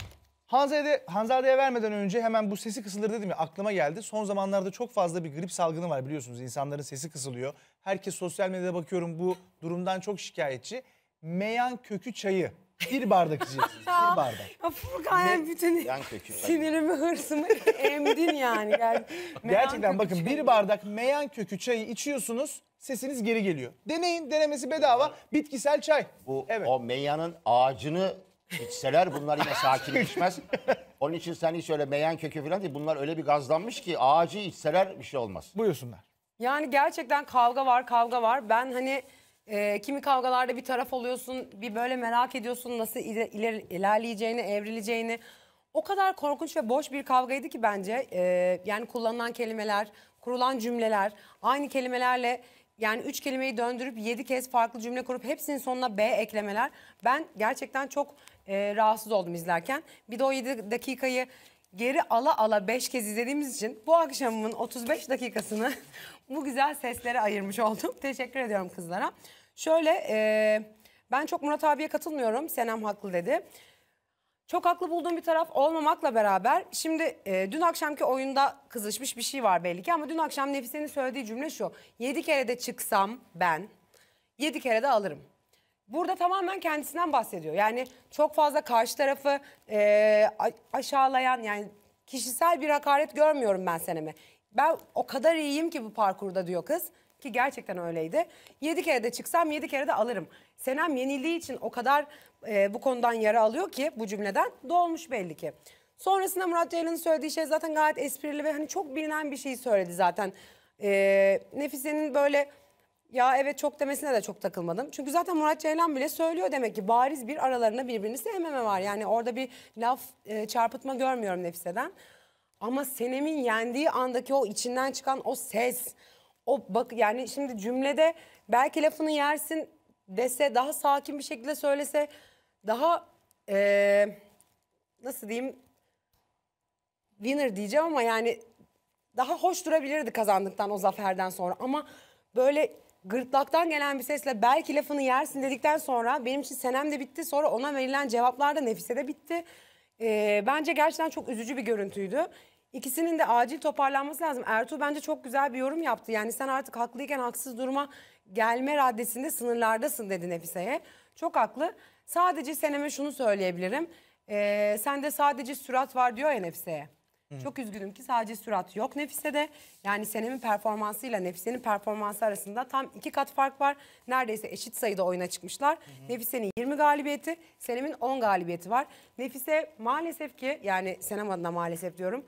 S1: Hanzade'ye Hanzade'ye vermeden önce hemen bu sesi kısılır dedim ya aklıma geldi. Son zamanlarda çok fazla bir grip salgını var biliyorsunuz. İnsanların sesi kısılıyor. Herkes sosyal medyada bakıyorum bu durumdan çok şikayetçi. Meyan kökü çayı. Bir bardak içeceksiniz. bir bardak.
S3: Ya Furkan yani bütün
S2: Yan kökü.
S3: sinirimi, hırsımı emdin yani. Ger-
S1: Gerçekten bakın bir bardak meyan kökü çayı içiyorsunuz. Sesiniz geri geliyor. Deneyin denemesi bedava. Bitkisel çay.
S2: Bu
S1: evet.
S2: o meyanın ağacını içseler bunlar yine sakinleşmez. Onun için sen hiç öyle meyan kökü falan değil. Bunlar öyle bir gazlanmış ki ağacı içseler bir şey olmaz.
S1: Buyursunlar.
S3: Yani gerçekten kavga var, kavga var. Ben hani e, kimi kavgalarda bir taraf oluyorsun, bir böyle merak ediyorsun nasıl iler, iler- ilerleyeceğini, evrileceğini. O kadar korkunç ve boş bir kavgaydı ki bence. E, yani kullanılan kelimeler, kurulan cümleler, aynı kelimelerle yani üç kelimeyi döndürüp yedi kez farklı cümle kurup hepsinin sonuna B eklemeler. Ben gerçekten çok e, rahatsız oldum izlerken. Bir de o 7 dakikayı geri ala ala 5 kez izlediğimiz için bu akşamımın 35 dakikasını bu güzel seslere ayırmış oldum. Teşekkür ediyorum kızlara. Şöyle e, ben çok Murat abiye katılmıyorum. Senem haklı dedi. Çok haklı bulduğum bir taraf olmamakla beraber şimdi e, dün akşamki oyunda kızışmış bir şey var belli ki ama dün akşam Nefise'nin söylediği cümle şu. 7 kere de çıksam ben 7 kere de alırım. Burada tamamen kendisinden bahsediyor. Yani çok fazla karşı tarafı e, aşağılayan yani kişisel bir hakaret görmüyorum ben Senem'e. Ben o kadar iyiyim ki bu parkurda diyor kız. Ki gerçekten öyleydi. Yedi kere de çıksam yedi kere de alırım. Senem yenildiği için o kadar e, bu konudan yara alıyor ki bu cümleden dolmuş belli ki. Sonrasında Murat Ceylan'ın söylediği şey zaten gayet esprili ve hani çok bilinen bir şey söyledi zaten. E, Nefise'nin böyle ya evet çok demesine de çok takılmadım. Çünkü zaten Murat Ceylan bile söylüyor demek ki bariz bir aralarında birbirini sevmeme var. Yani orada bir laf e, çarpıtma görmüyorum Nefise'den. Ama Senem'in yendiği andaki o içinden çıkan o ses, o bak yani şimdi cümlede belki lafını yersin dese daha sakin bir şekilde söylese daha e, nasıl diyeyim winner diyeceğim ama yani daha hoş durabilirdi kazandıktan o zaferden sonra ama böyle gırtlaktan gelen bir sesle belki lafını yersin dedikten sonra benim için Senem de bitti sonra ona verilen cevaplar da Nefise de bitti. Ee, bence gerçekten çok üzücü bir görüntüydü. İkisinin de acil toparlanması lazım. Ertuğ bence çok güzel bir yorum yaptı. Yani sen artık haklıyken haksız duruma gelme raddesinde sınırlardasın dedi Nefise'ye. Çok haklı. Sadece Senem'e şunu söyleyebilirim. Ee, sende sadece sürat var diyor ya Nefise'ye. Çok üzgünüm ki sadece sürat yok Nefise'de. Yani Senem'in performansıyla Nefise'nin performansı arasında tam iki kat fark var. Neredeyse eşit sayıda oyuna çıkmışlar. Nefise'nin 20 galibiyeti, Senem'in 10 galibiyeti var. Nefise maalesef ki yani Senem adına maalesef diyorum.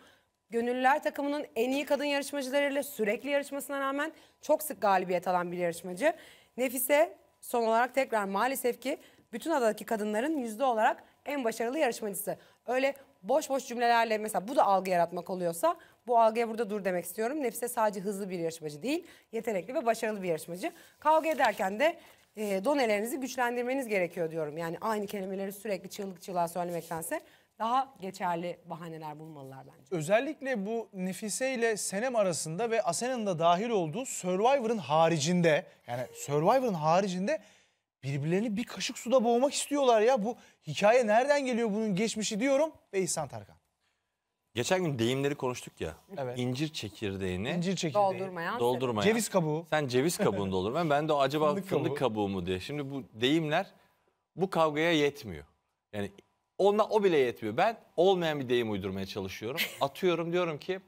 S3: Gönüllüler takımının en iyi kadın yarışmacılarıyla sürekli yarışmasına rağmen çok sık galibiyet alan bir yarışmacı. Nefise son olarak tekrar maalesef ki bütün adadaki kadınların yüzde olarak en başarılı yarışmacısı. Öyle boş boş cümlelerle mesela bu da algı yaratmak oluyorsa bu algıya burada dur demek istiyorum. Nefise sadece hızlı bir yarışmacı değil, yetenekli ve başarılı bir yarışmacı. Kavga ederken de e, donelerinizi güçlendirmeniz gerekiyor diyorum. Yani aynı kelimeleri sürekli çığlık çığlığa söylemektense daha geçerli bahaneler bulmalılar bence.
S1: Özellikle bu Nefise ile Senem arasında ve Asena'nın da dahil olduğu Survivor'ın haricinde yani Survivor'ın haricinde birbirlerini bir kaşık suda boğmak istiyorlar ya. Bu hikaye nereden geliyor bunun geçmişi diyorum ve İhsan Tarkan.
S4: Geçen gün deyimleri konuştuk ya.
S1: Evet.
S4: İncir çekirdeğini
S1: İncir çekirdeği.
S3: Doldurmayan
S4: doldurmayan.
S1: Ceviz kabuğu.
S4: Sen ceviz kabuğunu doldur. Ben, ben de o acaba
S1: Fındık
S4: fındık,
S1: kabuğu.
S4: kabuğu mu diye. Şimdi bu deyimler bu kavgaya yetmiyor. Yani ona o bile yetmiyor. Ben olmayan bir deyim uydurmaya çalışıyorum. Atıyorum diyorum ki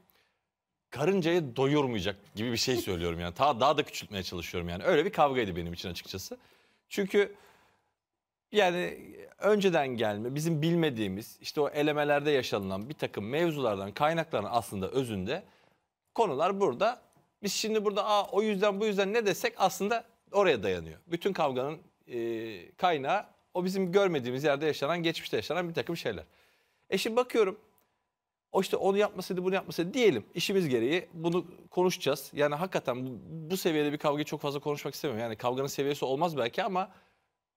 S4: karıncayı doyurmayacak gibi bir şey söylüyorum yani. Ta daha da küçültmeye çalışıyorum yani. Öyle bir kavgaydı benim için açıkçası. Çünkü yani önceden gelme bizim bilmediğimiz işte o elemelerde yaşanılan bir takım mevzulardan kaynaklanan aslında özünde konular burada. Biz şimdi burada Aa, o yüzden bu yüzden ne desek aslında oraya dayanıyor. Bütün kavganın e, kaynağı O bizim görmediğimiz yerde yaşanan, geçmişte yaşanan bir takım şeyler. E şimdi bakıyorum o işte onu yapmasaydı bunu yapmasaydı diyelim. işimiz gereği bunu konuşacağız. Yani hakikaten bu, bu seviyede bir kavgayı çok fazla konuşmak istemiyorum. Yani kavganın seviyesi olmaz belki ama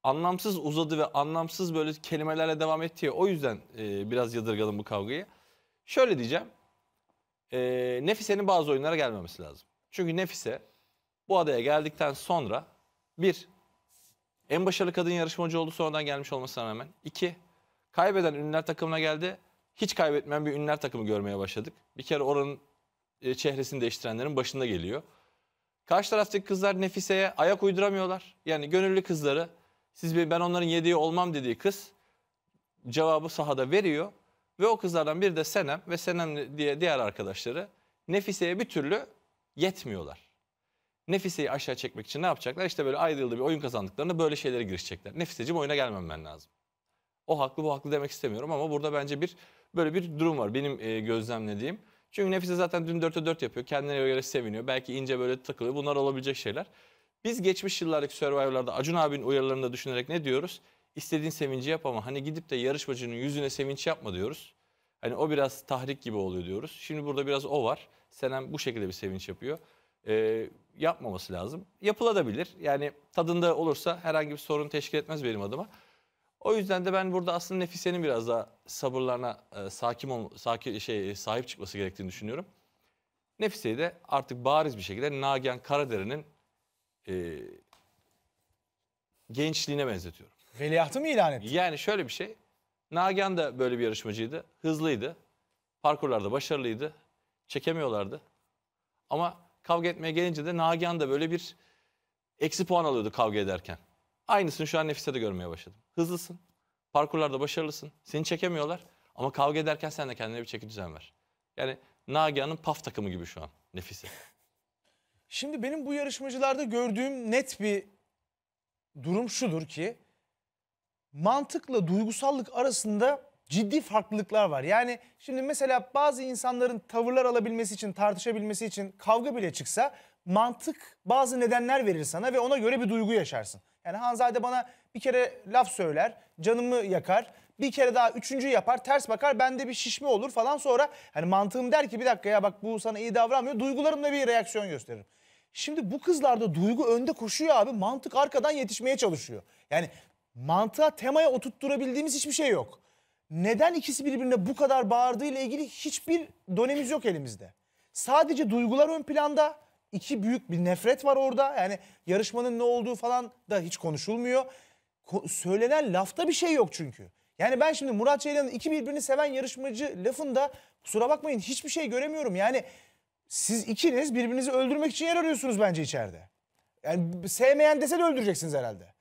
S4: anlamsız uzadı ve anlamsız böyle kelimelerle devam etti ya. O yüzden e, biraz yadırgadım bu kavgayı. Şöyle diyeceğim. E, Nefise'nin bazı oyunlara gelmemesi lazım. Çünkü Nefise bu adaya geldikten sonra bir, en başarılı kadın yarışmacı oldu sonradan gelmiş olmasına rağmen. İki, kaybeden ünlüler takımına geldi. Hiç kaybetmeyen bir ünlüler takımı görmeye başladık. Bir kere oranın e, çehresini değiştirenlerin başında geliyor. Karşı taraftaki kızlar Nefise'ye ayak uyduramıyorlar. Yani gönüllü kızları, siz ben onların yediği olmam dediği kız cevabı sahada veriyor. Ve o kızlardan biri de Senem ve Senem diye diğer arkadaşları Nefise'ye bir türlü yetmiyorlar. Nefise'yi aşağı çekmek için ne yapacaklar? İşte böyle ayda yılda bir oyun kazandıklarında böyle şeylere girişecekler. Nefiseciğim oyuna gelmemen lazım. O haklı bu haklı demek istemiyorum ama burada bence bir böyle bir durum var benim e, gözlemlediğim. Çünkü Nefise zaten dün 4'e 4 yapıyor. Kendine göre seviniyor. Belki ince böyle takılıyor. Bunlar olabilecek şeyler. Biz geçmiş yıllardaki Survivor'larda Acun abinin uyarılarını da düşünerek ne diyoruz? İstediğin sevinci yap ama hani gidip de yarışmacının yüzüne sevinç yapma diyoruz. Hani o biraz tahrik gibi oluyor diyoruz. Şimdi burada biraz o var. Senem bu şekilde bir sevinç yapıyor. Ee, yapmaması lazım. Yapılabilir. Yani tadında olursa herhangi bir sorun teşkil etmez benim adıma. O yüzden de ben burada aslında Nefise'nin biraz daha sabırlarına e, sakin ol, sakin şey sahip çıkması gerektiğini düşünüyorum. Nefise'yi de artık bariz bir şekilde Nagihan Karadere'nin e, gençliğine benzetiyorum.
S1: Veliahtı mı ilan etti?
S4: Yani şöyle bir şey. Nagihan da böyle bir yarışmacıydı. Hızlıydı. Parkurlarda başarılıydı. Çekemiyorlardı. Ama kavga etmeye gelince de Nagihan da böyle bir eksi puan alıyordu kavga ederken. Aynısını şu an Nefise'de görmeye başladım. Hızlısın. Parkurlarda başarılısın. Seni çekemiyorlar. Ama kavga ederken sen de kendine bir çeki düzen ver. Yani Nagihan'ın paf takımı gibi şu an Nefise.
S1: Şimdi benim bu yarışmacılarda gördüğüm net bir durum şudur ki mantıkla duygusallık arasında ciddi farklılıklar var. Yani şimdi mesela bazı insanların tavırlar alabilmesi için, tartışabilmesi için kavga bile çıksa mantık bazı nedenler verir sana ve ona göre bir duygu yaşarsın. Yani Hanzade bana bir kere laf söyler, canımı yakar. Bir kere daha üçüncü yapar, ters bakar, bende bir şişme olur falan sonra hani mantığım der ki bir dakika ya bak bu sana iyi davranmıyor. Duygularımla bir reaksiyon gösteririm. Şimdi bu kızlarda duygu önde koşuyor abi. Mantık arkadan yetişmeye çalışıyor. Yani mantığa temaya oturtturabildiğimiz hiçbir şey yok. Neden ikisi birbirine bu kadar bağırdığı ile ilgili hiçbir dönemimiz yok elimizde. Sadece duygular ön planda. İki büyük bir nefret var orada. Yani yarışmanın ne olduğu falan da hiç konuşulmuyor. Ko- söylenen lafta bir şey yok çünkü. Yani ben şimdi Murat Ceylan'ın iki birbirini seven yarışmacı lafında kusura bakmayın hiçbir şey göremiyorum. Yani siz ikiniz birbirinizi öldürmek için yer arıyorsunuz bence içeride. Yani sevmeyen dese de öldüreceksiniz herhalde.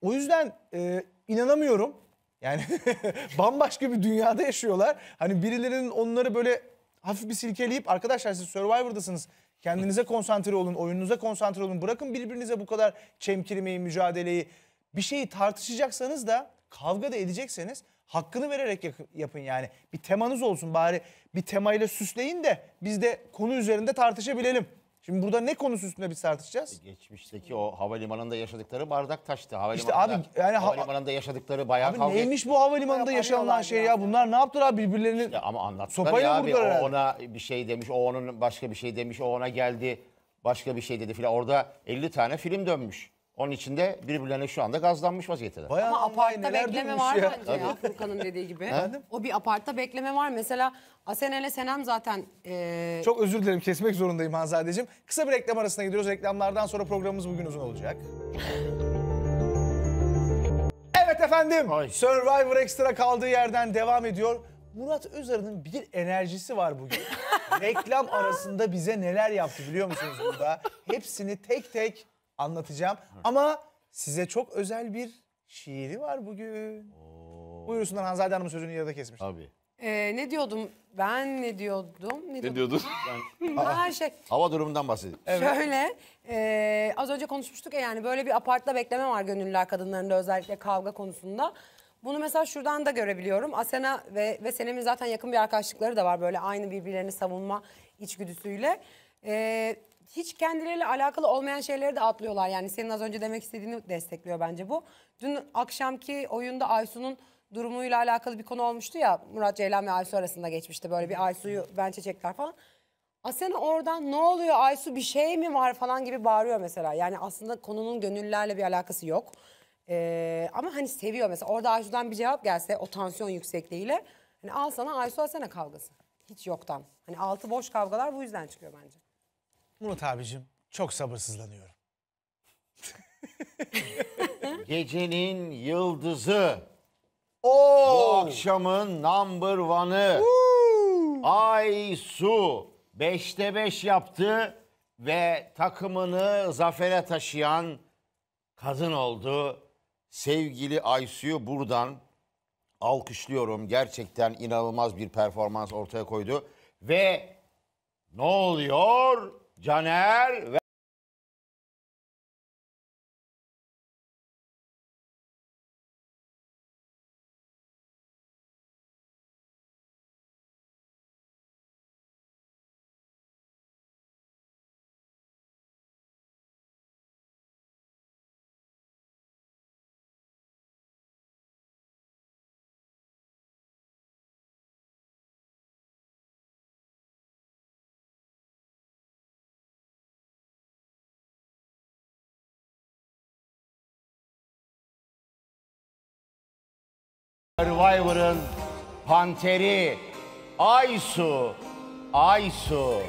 S1: O yüzden e, inanamıyorum. Yani bambaşka bir dünyada yaşıyorlar. Hani birilerinin onları böyle hafif bir silkeleyip arkadaşlar siz Survivor'dasınız. Kendinize konsantre olun, oyununuza konsantre olun. Bırakın birbirinize bu kadar çemkirmeyi, mücadeleyi. Bir şeyi tartışacaksanız da kavga da edecekseniz hakkını vererek yapın yani. Bir temanız olsun bari bir temayla süsleyin de biz de konu üzerinde tartışabilelim. Şimdi burada ne konusu üstünde biz tartışacağız?
S2: Geçmişteki o havalimanında yaşadıkları bardak taştı. Havalimanında,
S1: İşte abi, yani ha-
S2: havalimanında yaşadıkları bayağı
S1: Abi
S2: kavga
S1: neymiş bu havalimanında yaşanılan şey ya? Bunlar ne yaptılar abi birbirlerinin?
S2: Ya ama anlattılar
S1: Sopayla
S2: ya abi.
S1: vurdular
S2: O
S1: herhalde.
S2: ona bir şey demiş, o onun başka bir şey demiş, o ona geldi. Başka bir şey dedi filan. Orada 50 tane film dönmüş. Onun içinde birbirlerine şu anda gazlanmış vaziyetteler.
S1: Vay
S3: Ama apartta bekleme var
S1: ya.
S3: bence ya Furkan'ın dediği gibi. O bir apartta bekleme var. Mesela Asena ile Senem zaten e,
S1: Çok özür dilerim kesmek zorundayım Hanzadeciğim. Kısa bir reklam arasına gidiyoruz. Reklamlardan sonra programımız bugün uzun olacak. Evet efendim.
S2: Ay.
S1: Survivor Extra kaldığı yerden devam ediyor. Murat Özarı'nın bir enerjisi var bugün. Reklam arasında bize neler yaptı biliyor musunuz burada? Hepsini tek tek anlatacağım. Ama size çok özel bir şiiri var bugün. Buyursunlar Hanzade Hanım'ın sözünü yarıda kesmiş.
S2: Tabii.
S3: e, ne diyordum? Ben ne diyordum? Ne,
S4: Ne
S3: diyordum?
S4: diyordun?
S3: Her şey.
S2: Hava durumundan bahsedelim.
S3: Şöyle e, az önce konuşmuştuk ya yani böyle bir apartta bekleme var gönüllüler kadınlarında özellikle kavga konusunda. Bunu mesela şuradan da görebiliyorum. Asena ve, ve Senem'in zaten yakın bir arkadaşlıkları da var böyle aynı birbirlerini savunma içgüdüsüyle. E, hiç kendileriyle alakalı olmayan şeyleri de atlıyorlar. Yani senin az önce demek istediğini destekliyor bence bu. Dün akşamki oyunda Aysu'nun durumuyla alakalı bir konu olmuştu ya. Murat Ceylan ve Aysu arasında geçmişti. Böyle bir Aysu'yu ben çiçekler falan. Asena oradan ne oluyor Aysu bir şey mi var falan gibi bağırıyor mesela. Yani aslında konunun gönüllülerle bir alakası yok. Ee, ama hani seviyor mesela. Orada Aysu'dan bir cevap gelse o tansiyon yüksekliğiyle. Hani al sana Aysu Asena kavgası. Hiç yoktan. Hani altı boş kavgalar bu yüzden çıkıyor bence.
S1: Murat abicim çok sabırsızlanıyorum.
S2: Gecenin yıldızı. Bu
S1: Oo!
S2: akşamın number one'ı. Aysu 5'te 5 yaptı ve takımını zafere taşıyan kadın oldu. Sevgili Aysu'yu buradan alkışlıyorum. Gerçekten inanılmaz bir performans ortaya koydu. Ve ne oluyor? Caner ve Survivor'ın panteri Aysu. Aysu.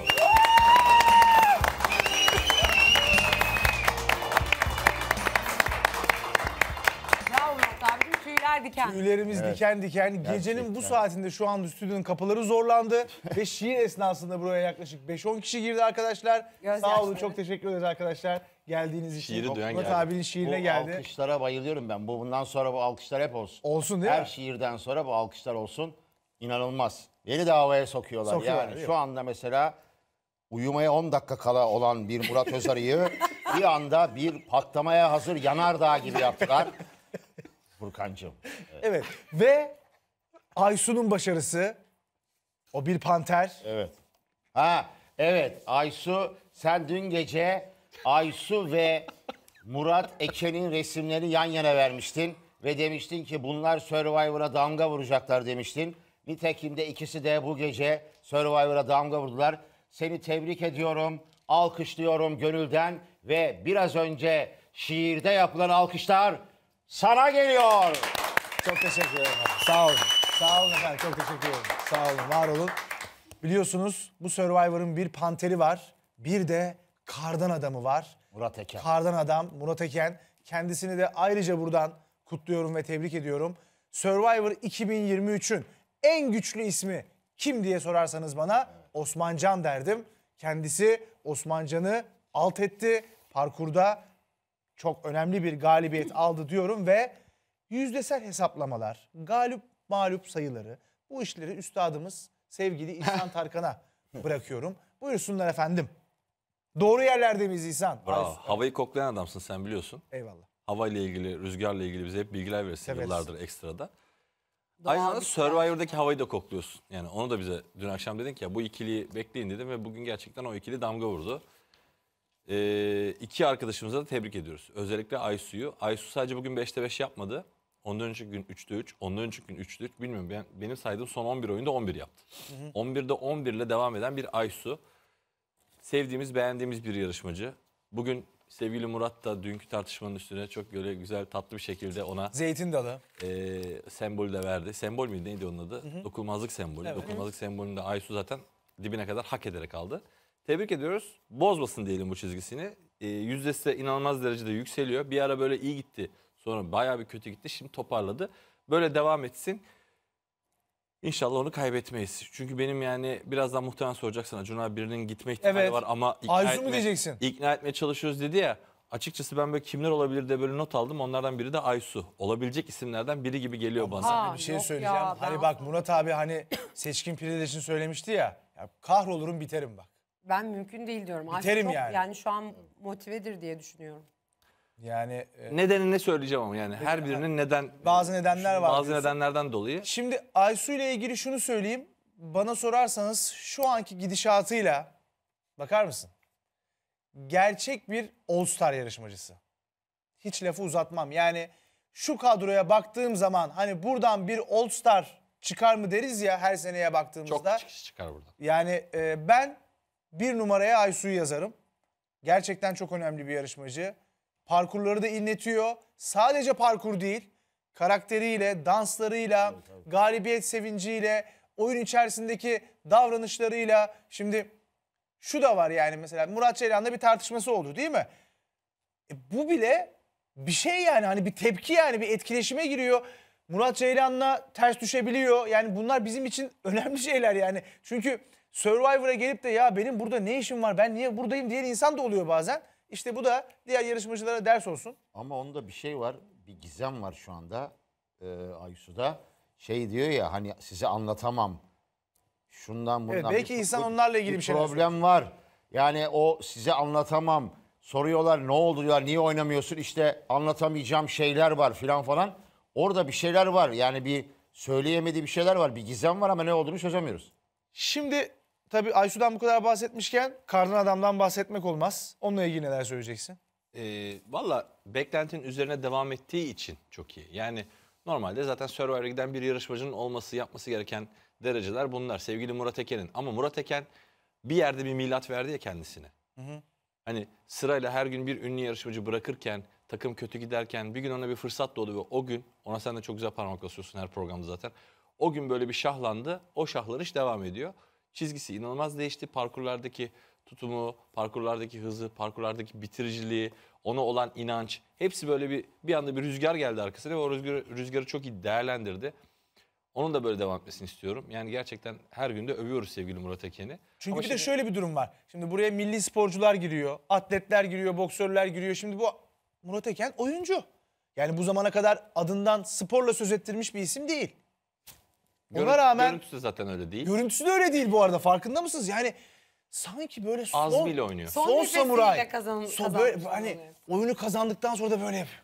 S3: Murat abicim tüyler diken.
S1: Tüylerimiz diken diken. Gecenin bu
S2: Gerçekten.
S1: saatinde şu anda stüdyonun kapıları zorlandı. ve şiir esnasında buraya yaklaşık 5-10 kişi girdi arkadaşlar. Sağ olun çok teşekkür ederiz arkadaşlar. Geldiğiniz için.
S4: Şiiri duyan
S1: Murat
S4: geldi.
S1: abinin
S2: Bu
S1: şiirine geldi.
S2: alkışlara bayılıyorum ben. Bu bundan sonra bu alkışlar hep olsun.
S1: Olsun değil
S2: Her
S1: mi?
S2: şiirden sonra bu alkışlar olsun. İnanılmaz. Beni de havaya sokuyorlar.
S1: Sokuyorlar,
S2: yani
S1: değil
S2: şu
S1: mi?
S2: anda mesela uyumaya 10 dakika kala olan bir Murat Özarı'yı bir anda bir patlamaya hazır yanardağ gibi yaptılar. Furkancığım.
S1: Evet. Ve Aysu'nun başarısı. O bir panter.
S2: Evet. Ha evet Aysu sen dün gece Aysu ve Murat Eken'in resimlerini yan yana vermiştin ve demiştin ki bunlar Survivor'a damga vuracaklar demiştin. Nitekim de ikisi de bu gece Survivor'a damga vurdular. Seni tebrik ediyorum, alkışlıyorum gönülden ve biraz önce şiirde yapılan alkışlar sana geliyor.
S1: Çok teşekkür ederim. Sağ olun. Sağ olun efendim. Çok teşekkür ederim. Sağ olun. Var olun. Biliyorsunuz bu Survivor'ın bir panteri var. Bir de kardan adamı var.
S2: Murat Eken.
S1: Kardan adam Murat Eken. Kendisini de ayrıca buradan kutluyorum ve tebrik ediyorum. Survivor 2023'ün en güçlü ismi kim diye sorarsanız bana Osman Can derdim. Kendisi Osman Can'ı alt etti. Parkurda çok önemli bir galibiyet aldı diyorum ve yüzdesel hesaplamalar, galip mağlup sayıları bu işleri üstadımız sevgili İhsan Tarkan'a bırakıyorum. Buyursunlar efendim. Doğru yerlerde miyiz İhsan?
S4: Bravo.
S1: Ay-
S4: Havayı koklayan adamsın sen biliyorsun.
S1: Eyvallah.
S4: Hava ile ilgili, rüzgarla ilgili bize hep bilgiler verirsin
S1: Severiz.
S4: yıllardır ekstrada.
S3: Doğal
S4: Aynı zamanda. Survivor'daki havayı da kokluyorsun. Yani onu da bize dün akşam dedin ki ya bu ikiliyi bekleyin dedim ve bugün gerçekten o ikili damga vurdu. Ee, iki arkadaşımıza da tebrik ediyoruz. Özellikle Aysu'yu. Aysu sadece bugün 5'te 5 yapmadı. Ondan önceki gün 3'te 3, ondan önceki gün 3'te 3. Bilmiyorum ben, benim saydığım son 11 oyunda 11 yaptı. 11'de 11 ile devam eden bir Aysu. Sevdiğimiz, beğendiğimiz bir yarışmacı. Bugün sevgili Murat da dünkü tartışmanın üstüne çok böyle güzel, tatlı bir şekilde ona
S1: Zeytin dalı.
S4: e, sembolü de verdi. Sembol müydü neydi onun adı? Dokunmazlık sembolü. Dokunmazlık sembolünde Aysu zaten dibine kadar hak ederek aldı. Tebrik ediyoruz. Bozmasın diyelim bu çizgisini. E, yüzdesi de inanılmaz derecede yükseliyor. Bir ara böyle iyi gitti. Sonra bayağı bir kötü gitti. Şimdi toparladı. Böyle devam etsin. İnşallah onu kaybetmeyiz. Çünkü benim yani birazdan muhtemelen soracaksın. Acun abi birinin gitme ihtimali
S1: Evet.
S4: var ama ikna
S1: Aysu mu
S4: etme-
S1: diyeceksin?
S4: İkna etmeye çalışıyoruz dedi ya. Açıkçası ben böyle kimler olabilir diye böyle not aldım. Onlardan biri de Aysu. Olabilecek isimlerden biri gibi geliyor bana.
S3: Ha,
S1: Bir şey
S3: yok
S1: söyleyeceğim.
S3: ya, ben
S1: hani bak Murat abi hani seçkin Pirideş'in söylemişti ya. ya kahrolurum biterim bak.
S3: Ben mümkün değil diyorum. Aysu
S1: Biterim
S3: çok,
S1: yani.
S3: yani şu an motivedir diye düşünüyorum.
S1: Yani e,
S4: Nedenini söyleyeceğim ama yani her birinin neden
S1: bazı nedenler var.
S4: bazı
S1: diyorsun.
S4: nedenlerden dolayı
S1: Şimdi Aysu ile ilgili şunu söyleyeyim. Bana sorarsanız şu anki gidişatıyla bakar mısın? gerçek bir All-Star yarışmacısı. Hiç lafı uzatmam. Yani şu kadroya baktığım zaman hani buradan bir All-Star çıkar mı deriz ya her seneye
S4: Çok
S1: baktığımızda.
S4: çıkış çıkar burada.
S1: Yani e, ben bir numaraya Aysu'yu yazarım. Gerçekten çok önemli bir yarışmacı. Parkurları da inletiyor. Sadece parkur değil, karakteriyle, danslarıyla, galibiyet sevinciyle, oyun içerisindeki davranışlarıyla. Şimdi şu da var yani mesela Murat Ceylan'la bir tartışması oldu değil mi? E, bu bile bir şey yani hani bir tepki yani bir etkileşime giriyor. Murat Ceylan'la ters düşebiliyor. Yani bunlar bizim için önemli şeyler yani. Çünkü Survivor'a gelip de ya benim burada ne işim var ben niye buradayım diyen insan da oluyor bazen. İşte bu da diğer yarışmacılara ders olsun.
S2: Ama onda bir şey var. Bir gizem var şu anda e, Aysu'da. Şey diyor ya hani size anlatamam. Şundan bundan.
S1: Evet, belki
S2: bir-
S1: insan onlarla ilgili bir şeyler
S2: problem var. Yani o size anlatamam. Soruyorlar ne oldu diyorlar niye oynamıyorsun? İşte anlatamayacağım şeyler var filan falan. Orada bir şeyler var. Yani bir söyleyemediği bir şeyler var. Bir gizem var ama ne olduğunu çözemiyoruz.
S1: Şimdi tabii Aysu'dan bu kadar bahsetmişken kardan adamdan bahsetmek olmaz. Onunla ilgili neler söyleyeceksin?
S4: Ee, Valla beklentinin üzerine devam ettiği için çok iyi. Yani normalde zaten Survivor'a giden bir yarışmacının olması, yapması gereken dereceler bunlar. Sevgili Murat Eken'in. Ama Murat Eken bir yerde bir milat verdi ya kendisine. Hani sırayla her gün bir ünlü yarışmacı bırakırken, takım kötü giderken bir gün ona bir fırsat doğdu ve o gün, ona sen de çok güzel parmak basıyorsun her programda zaten. O gün böyle bir şahlandı, o şahlanış devam ediyor. Çizgisi inanılmaz değişti. Parkurlardaki tutumu, parkurlardaki hızı, parkurlardaki bitiriciliği, ona olan inanç. Hepsi böyle bir bir anda bir rüzgar geldi arkasına ve o rüzgarı, rüzgarı çok iyi değerlendirdi. Onun da böyle devam etmesini istiyorum. Yani gerçekten her gün de övüyoruz sevgili Murat Eken'i.
S1: Çünkü
S4: Ama
S1: bir de
S4: şimdi-
S1: şöyle bir durum var. Şimdi buraya milli sporcular giriyor, atletler giriyor, boksörler giriyor. Şimdi bu Murat Eken oyuncu. Yani bu zamana kadar adından sporla söz ettirmiş bir isim değil. Ona
S4: Görüntü-
S1: rağmen
S4: Görüntüsü de zaten öyle değil.
S1: görüntüsü de öyle değil bu arada. Farkında mısınız? Yani sanki böyle son,
S4: Azmiyle oynuyor.
S3: Son
S1: Son,
S3: nefesiyle
S1: samuray.
S3: kazan-
S1: Son
S3: kazanmış
S1: böyle,
S3: oluyor.
S1: hani oyunu kazandıktan sonra da böyle yapıyor.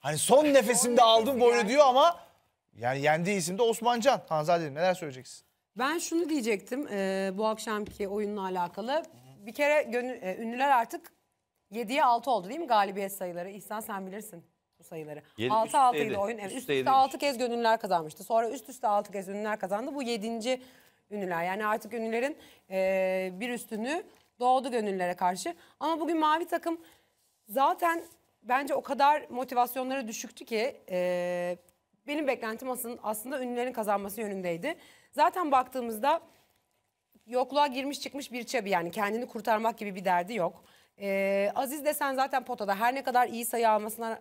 S1: Hani son nefesimde aldım bu oyunu
S3: yani.
S1: diyor ama yani yendiği isim de Osmancan. Hanzade'nin neler söyleyeceksin?
S3: Ben şunu diyecektim e, bu akşamki oyunla alakalı. Bir kere gönül, e, ünlüler artık 7'ye 6 oldu değil mi galibiyet sayıları? İhsan sen bilirsin bu sayıları.
S4: Yedi-
S3: 6 6
S4: üstteydi.
S3: idi oyun. Evet, üst üste
S4: Üstteydi.
S3: 6 kez gönüllüler kazanmıştı. Sonra üst üste 6 kez ünlüler kazandı. Bu 7. ünlüler. Yani artık ünlülerin e, bir üstünü doğdu gönüllülere karşı. Ama bugün mavi takım zaten bence o kadar motivasyonları düşüktü ki e, benim beklentim aslında, aslında ünlülerin kazanması yönündeydi. Zaten baktığımızda yokluğa girmiş çıkmış bir çabi yani kendini kurtarmak gibi bir derdi yok. Ee, Aziz desen zaten potada her ne kadar iyi sayı almasına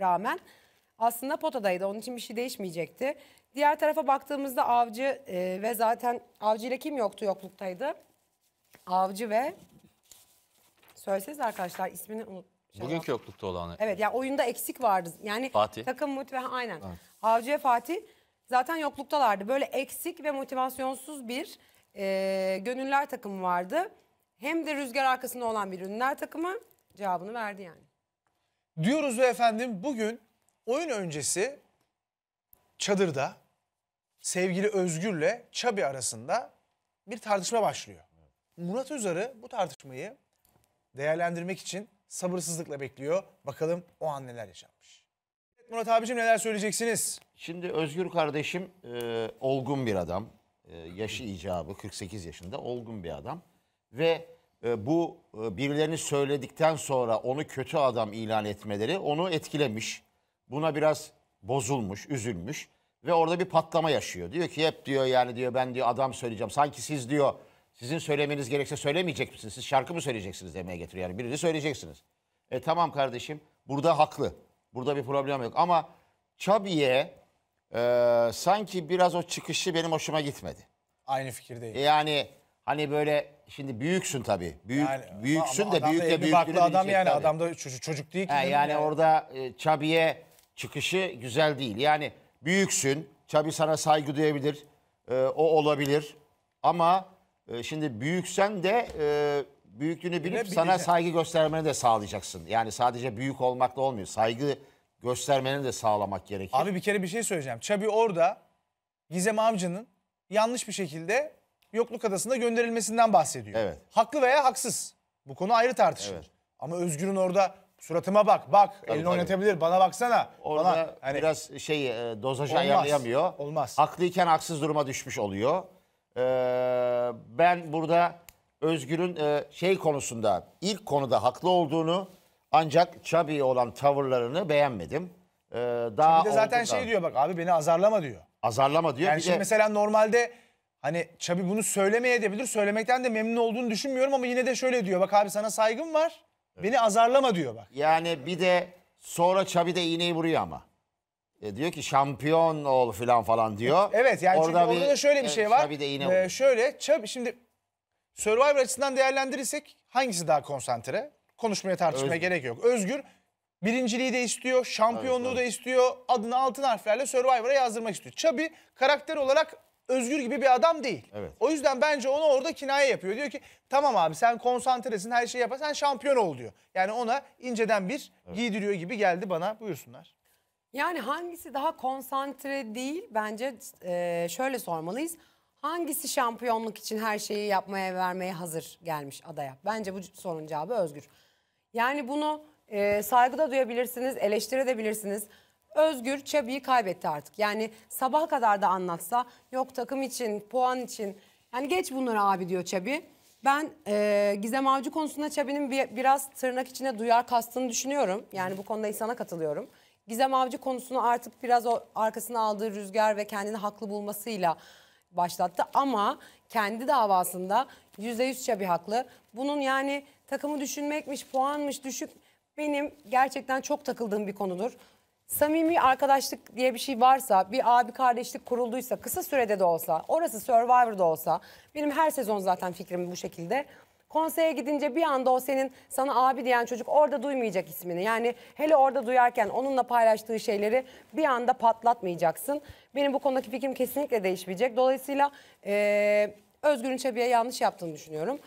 S3: rağmen aslında potadaydı. Onun için bir şey değişmeyecekti. Diğer tarafa baktığımızda Avcı e, ve zaten Avcı ile kim yoktu yokluktaydı? Avcı ve söyleseniz arkadaşlar ismini unut. şey
S4: Bugünkü yoklukta olanı.
S3: Evet yani oyunda eksik vardı. Yani
S4: Fatih.
S3: takım motive aynen. Avcı ve Fatih zaten yokluktalardı. Böyle eksik ve motivasyonsuz bir e, gönüller takımı vardı. Hem de rüzgar arkasında olan bir ünlüler takımı cevabını verdi yani.
S1: Diyoruz ve efendim bugün oyun öncesi çadırda sevgili Özgür'le Çabi arasında bir tartışma başlıyor. Murat Özarı bu tartışmayı değerlendirmek için sabırsızlıkla bekliyor. Bakalım o an neler yaşanmış. Murat abicim neler söyleyeceksiniz?
S2: Şimdi Özgür kardeşim e, olgun bir adam. E, yaşı icabı 48 yaşında olgun bir adam. Ve bu e, birilerini söyledikten sonra onu kötü adam ilan etmeleri onu etkilemiş. Buna biraz bozulmuş, üzülmüş. Ve orada bir patlama yaşıyor. Diyor ki hep diyor yani diyor ben diyor adam söyleyeceğim. Sanki siz diyor sizin söylemeniz gerekse söylemeyecek misiniz? Siz şarkı mı söyleyeceksiniz demeye getiriyor. Yani birini söyleyeceksiniz. E tamam kardeşim burada haklı. Burada bir problem yok. Ama Çabi'ye e, sanki biraz o çıkışı benim hoşuma gitmedi.
S1: Aynı fikirdeyim.
S2: E yani hani böyle şimdi büyüksün tabii. Büyük
S1: Yani
S2: büyüksün
S1: ama
S2: de
S1: adam da
S2: büyükle
S1: evli
S2: büyüklüğünü
S1: barklı adam
S2: bilecek
S1: yani
S2: tabii.
S1: adam da çocuk, çocuk değil ki. Canım
S2: yani orada e, Çabi'ye çıkışı güzel değil. Yani büyüksün. Çabi sana saygı duyabilir. e, o olabilir. Ama e, şimdi büyüksen de e, büyüklüğünü bilip sana
S1: bileceksin.
S2: saygı göstermeni de sağlayacaksın. Yani sadece büyük olmakla olmuyor. Saygı göstermeni de sağlamak gerekir.
S1: Abi bir kere bir şey söyleyeceğim. Çabi orada Gizem Avcı'nın yanlış bir şekilde yokluk adasına gönderilmesinden bahsediyor.
S2: Evet.
S1: Haklı veya haksız. Bu konu ayrı tartışılır.
S2: Evet.
S1: Ama Özgür'ün orada suratıma bak, bak, elini
S2: tabii.
S1: oynatabilir, bana baksana.
S2: Orada
S1: bana, hani
S2: biraz şey e, dozajı
S1: Olmaz,
S2: ayarlayamıyor.
S1: olmaz.
S2: Haklıyken haksız duruma düşmüş oluyor. Ee, ben burada Özgür'ün e, şey konusunda ilk konuda haklı olduğunu ancak Çabi'ye olan tavırlarını beğenmedim. Ee, daha
S1: bir de zaten
S2: olgun-
S1: şey diyor bak abi beni azarlama diyor.
S2: azarlama diyor.
S1: Yani şimdi
S2: de
S1: mesela normalde hani Çabi bunu söylemeye edebilir. Söylemekten de memnun olduğunu düşünmüyorum ama yine de şöyle diyor. Bak abi sana saygım var. Beni azarlama diyor bak.
S2: yani bir de sonra Çabi de iğneyi vuruyor ama. E, diyor ki şampiyon ol falan falan diyor.
S1: Evet yani çünkü orada da şöyle bir şey var.
S2: Çabi de iğne
S1: Ee, şöyle Çabi şimdi Survivor açısından değerlendirirsek hangisi daha konsantre? Konuşmaya tartışmaya
S2: Özgür.
S1: gerek yok. Özgür birinciliği de istiyor, şampiyonluğu da istiyor. Adını altın harflerle Survivor'a yazdırmak istiyor. Çabi karakter olarak Özgür gibi bir adam değil.
S2: Evet.
S1: O yüzden bence onu orada kinaye yapıyor. Diyor ki tamam abi sen konsantresin her şeyi yaparsan şampiyon ol diyor. Yani ona inceden bir giydiriyor gibi geldi bana. Buyursunlar.
S3: Yani hangisi daha konsantre değil bence e, şöyle sormalıyız. Hangisi şampiyonluk için her şeyi yapmaya vermeye hazır gelmiş adaya? Bence bu sorunun cevabı Özgür. Yani bunu e, saygıda duyabilirsiniz, eleştirebilirsiniz. Özgür Çabi'yi kaybetti artık. Yani sabaha kadar da anlatsa yok takım için, puan için. Yani geç bunları abi diyor Çabi. Ben e, Gizem Avcı konusunda Çabi'nin bir, biraz tırnak içine duyar kastığını düşünüyorum. Yani bu konuda İhsan'a katılıyorum. Gizem Avcı konusunu artık biraz o arkasına aldığı rüzgar ve kendini haklı bulmasıyla başlattı. Ama kendi davasında yüzde yüz Çabi haklı. Bunun yani takımı düşünmekmiş, puanmış, düşük benim gerçekten çok takıldığım bir konudur. Samimi arkadaşlık diye bir şey varsa, bir abi kardeşlik kurulduysa, kısa sürede de olsa, orası Survivor'da olsa, benim her sezon zaten fikrim bu şekilde. Konseye gidince bir anda o senin sana abi diyen çocuk orada duymayacak ismini. Yani hele orada duyarken onunla paylaştığı şeyleri bir anda patlatmayacaksın. Benim bu konudaki fikrim kesinlikle değişmeyecek. Dolayısıyla eee Özgür'ün Çabi'ye yanlış yaptığını düşünüyorum.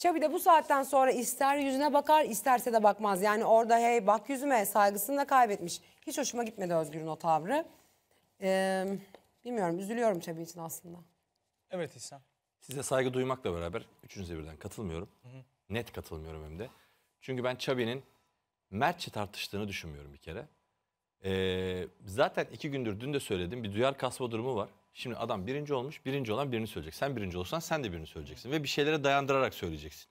S3: Çabi de bu saatten sonra ister yüzüne bakar isterse de bakmaz. Yani orada hey bak yüzüme saygısını da kaybetmiş. Hiç hoşuma gitmedi Özgür'ün o tavrı. Ee, bilmiyorum üzülüyorum Çabi için aslında.
S1: Evet İhsan.
S4: Size saygı duymakla beraber üçünüze birden katılmıyorum. Net katılmıyorum hem de. Çünkü ben Çabi'nin Mertçe tartıştığını düşünmüyorum bir kere. Ee, zaten iki gündür dün de söyledim bir duyar kasma durumu var. Şimdi adam birinci olmuş birinci olan birini söyleyecek. Sen birinci olsan sen de birini söyleyeceksin. Ve bir şeylere dayandırarak söyleyeceksin.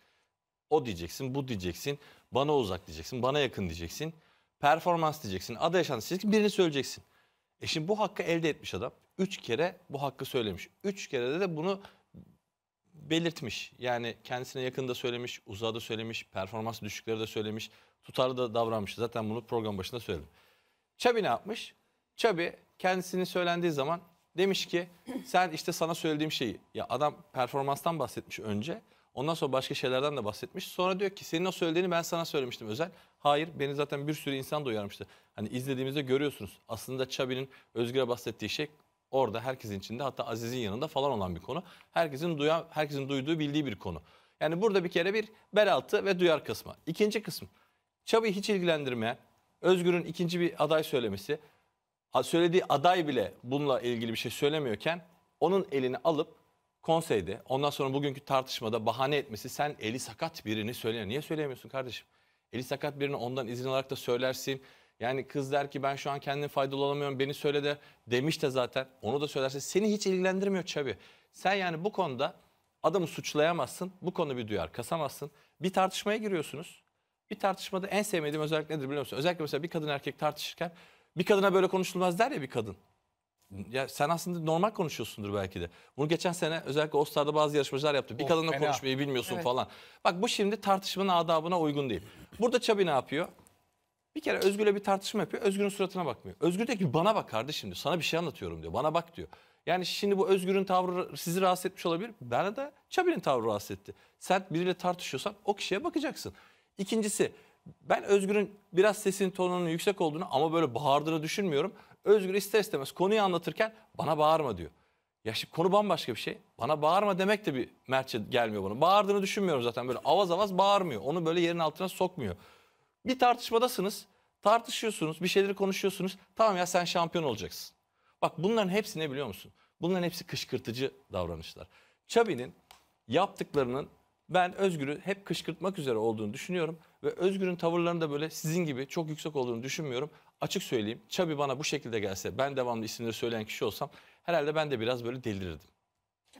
S4: O diyeceksin, bu diyeceksin, bana uzak diyeceksin, bana yakın diyeceksin. Performans diyeceksin, adı yaşantısı diyeceksin, birini söyleyeceksin. E şimdi bu hakkı elde etmiş adam. Üç kere bu hakkı söylemiş. Üç kere de, de bunu belirtmiş. Yani kendisine yakında söylemiş, uzağa da söylemiş, performans düşükleri de söylemiş, tutarlı da davranmış. Zaten bunu program başında söyledim. Çabi ne yapmış? Çabi kendisinin söylendiği zaman demiş ki sen işte sana söylediğim şeyi ya adam performanstan bahsetmiş önce. Ondan sonra başka şeylerden de bahsetmiş. Sonra diyor ki senin o söylediğini ben sana söylemiştim özel. Hayır beni zaten bir sürü insan da uyarmıştı. Hani izlediğimizde görüyorsunuz. Aslında Çabi'nin Özgür'e bahsettiği şey orada herkesin içinde hatta Aziz'in yanında falan olan bir konu. Herkesin duyan, herkesin duyduğu bildiği bir konu. Yani burada bir kere bir bel altı ve duyar kısmı. İkinci kısım. Çabi'yi hiç ilgilendirmeyen Özgür'ün ikinci bir aday söylemesi. Söylediği aday bile bununla ilgili bir şey söylemiyorken onun elini alıp konseyde ondan sonra bugünkü tartışmada bahane etmesi sen eli sakat birini söyle. Niye söyleyemiyorsun kardeşim? Eli sakat birini ondan izin alarak da söylersin. Yani kız der ki ben şu an kendime faydalı olamıyorum beni söyle de demiş de zaten onu da söylerse seni hiç ilgilendirmiyor Çabi. Sen yani bu konuda adamı suçlayamazsın. Bu konu bir duyar kasamazsın. Bir tartışmaya giriyorsunuz. Bir tartışmada en sevmediğim özellik nedir biliyor musun? Özellikle mesela bir kadın erkek tartışırken bir kadına böyle konuşulmaz der ya bir kadın. Ya sen aslında normal konuşuyorsundur belki de. Bunu geçen sene özellikle All Star'da bazı yarışmacılar yaptı. Bir
S1: Of,
S4: kadınla
S1: fena.
S4: konuşmayı bilmiyorsun
S3: Evet.
S4: falan. Bak bu şimdi tartışmanın adabına uygun değil. Burada Çabi ne yapıyor? Bir kere Özgür'le bir tartışma yapıyor. Özgür'ün suratına bakmıyor. Özgür diyor ki bana bak kardeşim diyor. Sana bir şey anlatıyorum diyor. Bana bak diyor. Yani şimdi bu Özgür'ün tavrı sizi rahatsız etmiş olabilir. Bana da Çabi'nin tavrı rahatsız etti. Sen biriyle tartışıyorsan o kişiye bakacaksın. İkincisi ben Özgür'ün biraz sesinin tonunun yüksek olduğunu ama böyle bağırdığını düşünmüyorum. Özgür ister istemez konuyu anlatırken bana bağırma diyor. Ya şimdi konu bambaşka bir şey. Bana bağırma demek de bir mertçe gelmiyor bana. Bağırdığını düşünmüyorum zaten böyle avaz avaz bağırmıyor. Onu böyle yerin altına sokmuyor. Bir tartışmadasınız. Tartışıyorsunuz, bir şeyleri konuşuyorsunuz. Tamam ya sen şampiyon olacaksın. Bak bunların hepsi ne biliyor musun? Bunların hepsi kışkırtıcı davranışlar. Çabi'nin yaptıklarının Ben Özgür'ü hep kışkırtmak üzere olduğunu düşünüyorum. Ve Özgür'ün tavırlarının da böyle sizin gibi çok yüksek olduğunu düşünmüyorum. Açık söyleyeyim. Çabi bana bu şekilde gelse ben devamlı isimleri söyleyen kişi olsam herhalde ben de biraz böyle delirirdim.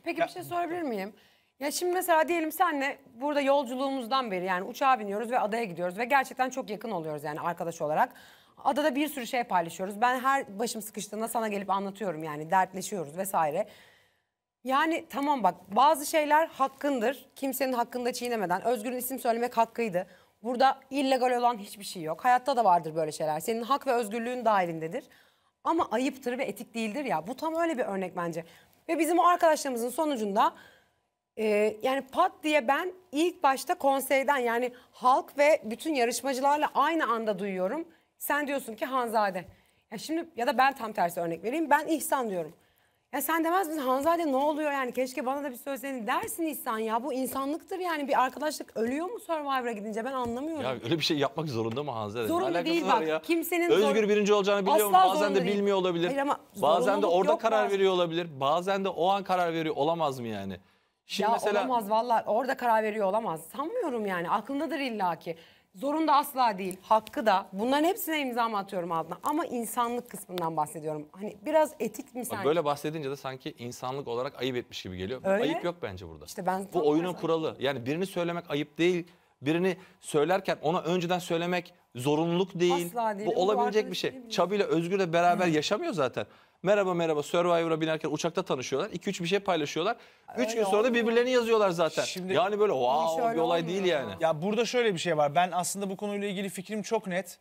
S3: Peki bir şey sorabilir miyim? Ya şimdi mesela diyelim senle burada yolculuğumuzdan beri yani uçağa biniyoruz ve adaya gidiyoruz ve gerçekten çok yakın oluyoruz yani arkadaş olarak. Adada bir sürü şey paylaşıyoruz. Ben her başım sıkıştığında sana gelip anlatıyorum yani dertleşiyoruz vesaire. Yani tamam bak bazı şeyler hakkındır. Kimsenin hakkında çiğnemeden. Özgür'ün isim söylemek hakkıydı. Burada illegal olan hiçbir şey yok. Hayatta da vardır böyle şeyler. Senin hak ve özgürlüğün dahilindedir. Ama ayıptır ve etik değildir ya. Bu tam öyle bir örnek bence. Ve bizim o arkadaşlarımızın sonucunda e, yani pat diye ben ilk başta konseyden yani halk ve bütün yarışmacılarla aynı anda duyuyorum. Sen diyorsun ki Hanzade. Ya şimdi ya da ben tam tersi örnek vereyim. Ben İhsan diyorum. Ya sen demez misin Hanzade ne oluyor yani keşke bana da bir söyleseydin dersin İhsan ya bu insanlıktır yani bir arkadaşlık ölüyor mu Survivor'a gidince ben anlamıyorum.
S4: Ya öyle bir şey yapmak zorunda mı Hanzade?
S3: Zorunda değil bak.
S4: Ya?
S3: Kimsenin
S4: Özgür
S3: zor-
S4: birinci olacağını biliyor mu?
S3: Asla
S4: Bazen de
S3: değil.
S4: bilmiyor olabilir.
S3: Hayır ama
S4: Bazen de orada karar
S3: bazen.
S4: veriyor olabilir. Bazen de o an karar veriyor. Olamaz mı yani? Şimdi
S3: ya
S4: mesela
S3: olamaz vallahi orada karar veriyor olamaz. Sanmıyorum yani aklındadır illaki. Zorunda asla değil. Hakkı da. Bunların hepsine imzamı atıyorum altına. Ama insanlık kısmından bahsediyorum. Hani biraz etik mi sanki?
S4: böyle bahsedince de sanki insanlık olarak ayıp etmiş gibi geliyor.
S3: Öyle.
S4: Ayıp yok bence burada.
S3: İşte ben
S4: Bu oyunun
S3: tersi-
S4: kuralı. Yani birini söylemek ayıp değil. Birini söylerken ona önceden söylemek zorunluluk değil.
S3: Asla değil.
S4: Bu olabilecek bir şey. Çabi ile Özgür de beraber yaşamıyor zaten. Merhaba merhaba Survivor'a binerken uçakta tanışıyorlar. 2-3 bir şey paylaşıyorlar. 3 gün sonra da birbirlerini yazıyorlar zaten.
S1: Şimdi-
S4: yani böyle wow bir olay değil
S3: ya.
S4: yani.
S1: Ya burada şöyle bir şey var. Ben aslında bu konuyla ilgili fikrim çok net.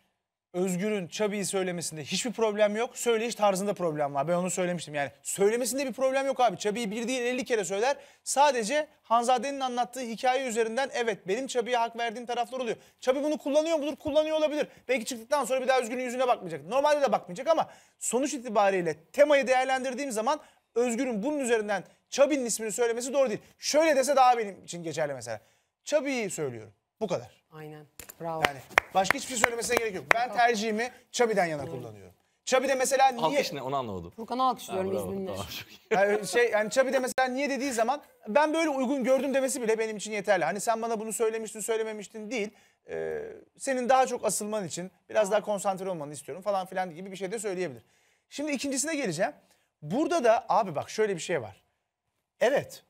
S1: Özgür'ün Çabi'yi söylemesinde hiçbir problem yok. Söyleyiş tarzında problem var. Ben onu söylemiştim. Yani söylemesinde bir problem yok abi. Çabi'yi bir değil 50 kere söyler. Sadece Hanzade'nin anlattığı hikaye üzerinden evet benim Çabi'ye hak verdiğim taraflar oluyor. Çabi bunu kullanıyor mudur? Kullanıyor olabilir. Belki çıktıktan sonra bir daha Özgür'ün yüzüne bakmayacak. Normalde de bakmayacak ama sonuç itibariyle temayı değerlendirdiğim zaman Özgür'ün bunun üzerinden Çabi'nin ismini söylemesi doğru değil. Şöyle dese daha benim için geçerli mesela. Çabi'yi söylüyorum. Bu kadar.
S3: Aynen. Bravo.
S1: Yani başka hiçbir şey söylemesine gerek yok. Ben tercihimi Çabi'den yana kullanıyorum. Çabi de mesela niye
S4: Alkış ne onu anlamadım.
S3: Furkan'ı alkışlıyorum
S4: bravo,
S3: izninle.
S4: tamam, çok iyi.
S1: yani şey yani Çabi de mesela niye dediği zaman ben böyle uygun gördüm demesi bile benim için yeterli. Hani sen bana bunu söylemiştin söylememiştin değil. Ee, senin daha çok asılman için biraz daha konsantre olmanı istiyorum falan filan gibi bir şey de söyleyebilir. Şimdi ikincisine geleceğim. Burada da abi bak şöyle bir şey var. Evet.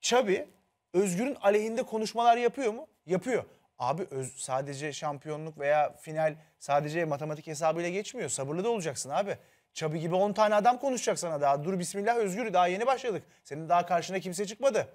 S1: Çabi Özgür'ün aleyhinde konuşmalar yapıyor mu? Yapıyor. Abi öz, sadece şampiyonluk veya final sadece matematik hesabıyla geçmiyor. Sabırlı da olacaksın abi. Çabi gibi 10 tane adam konuşacak sana daha. Dur bismillah Özgür daha yeni başladık. Senin daha karşına kimse çıkmadı.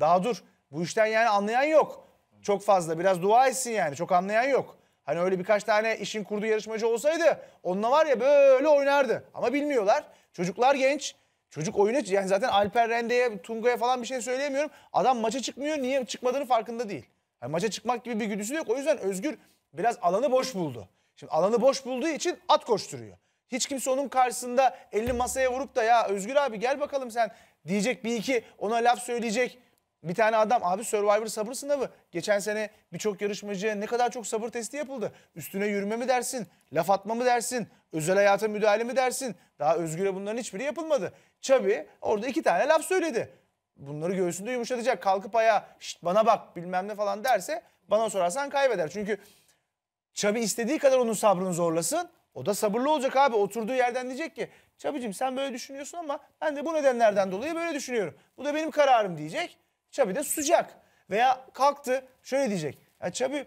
S1: Daha dur. Bu işten yani anlayan yok. Çok fazla. Biraz dua etsin yani. Çok anlayan yok. Hani öyle birkaç tane işin kurduğu yarışmacı olsaydı onunla var ya böyle oynardı. Ama bilmiyorlar. Çocuklar genç. Çocuk oyunu yani zaten Alper Rende'ye, Tunga'ya falan bir şey söyleyemiyorum. Adam maça çıkmıyor. Niye çıkmadığını farkında değil. Yani maça çıkmak gibi bir güdüsü yok. O yüzden Özgür biraz alanı boş buldu. Şimdi alanı boş bulduğu için at koşturuyor. Hiç kimse onun karşısında elini masaya vurup da ya Özgür abi gel bakalım sen diyecek bir iki ona laf söyleyecek. Bir tane adam abi Survivor sabır sınavı. Geçen sene birçok yarışmacıya ne kadar çok sabır testi yapıldı. Üstüne yürüme mi dersin? Laf atma mı dersin? Özel hayata müdahale mi dersin? Daha Özgür'e bunların hiçbiri yapılmadı. Çabi orada iki tane laf söyledi. Bunları göğsünde yumuşatacak. Kalkıp ayağa "Şşt, bana bak bilmem ne falan derse bana sorarsan kaybeder. Çünkü Çabi istediği kadar onun sabrını zorlasın. O da sabırlı olacak abi. Oturduğu yerden diyecek ki Çabicim sen böyle düşünüyorsun ama ben de bu nedenlerden dolayı böyle düşünüyorum. Bu da benim kararım diyecek. Çabi de susacak. Veya kalktı şöyle diyecek. Ya Çabi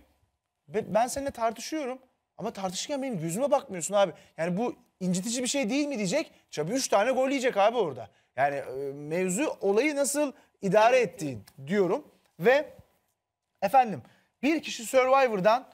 S1: be- ben seninle tartışıyorum ama tartışırken benim gözüme bakmıyorsun abi. Yani bu incitici bir şey değil mi diyecek. Çabi 3 tane gol yiyecek abi orada. Yani e, mevzu olayı nasıl idare ettiğin diyorum. Ve efendim bir kişi Survivor'dan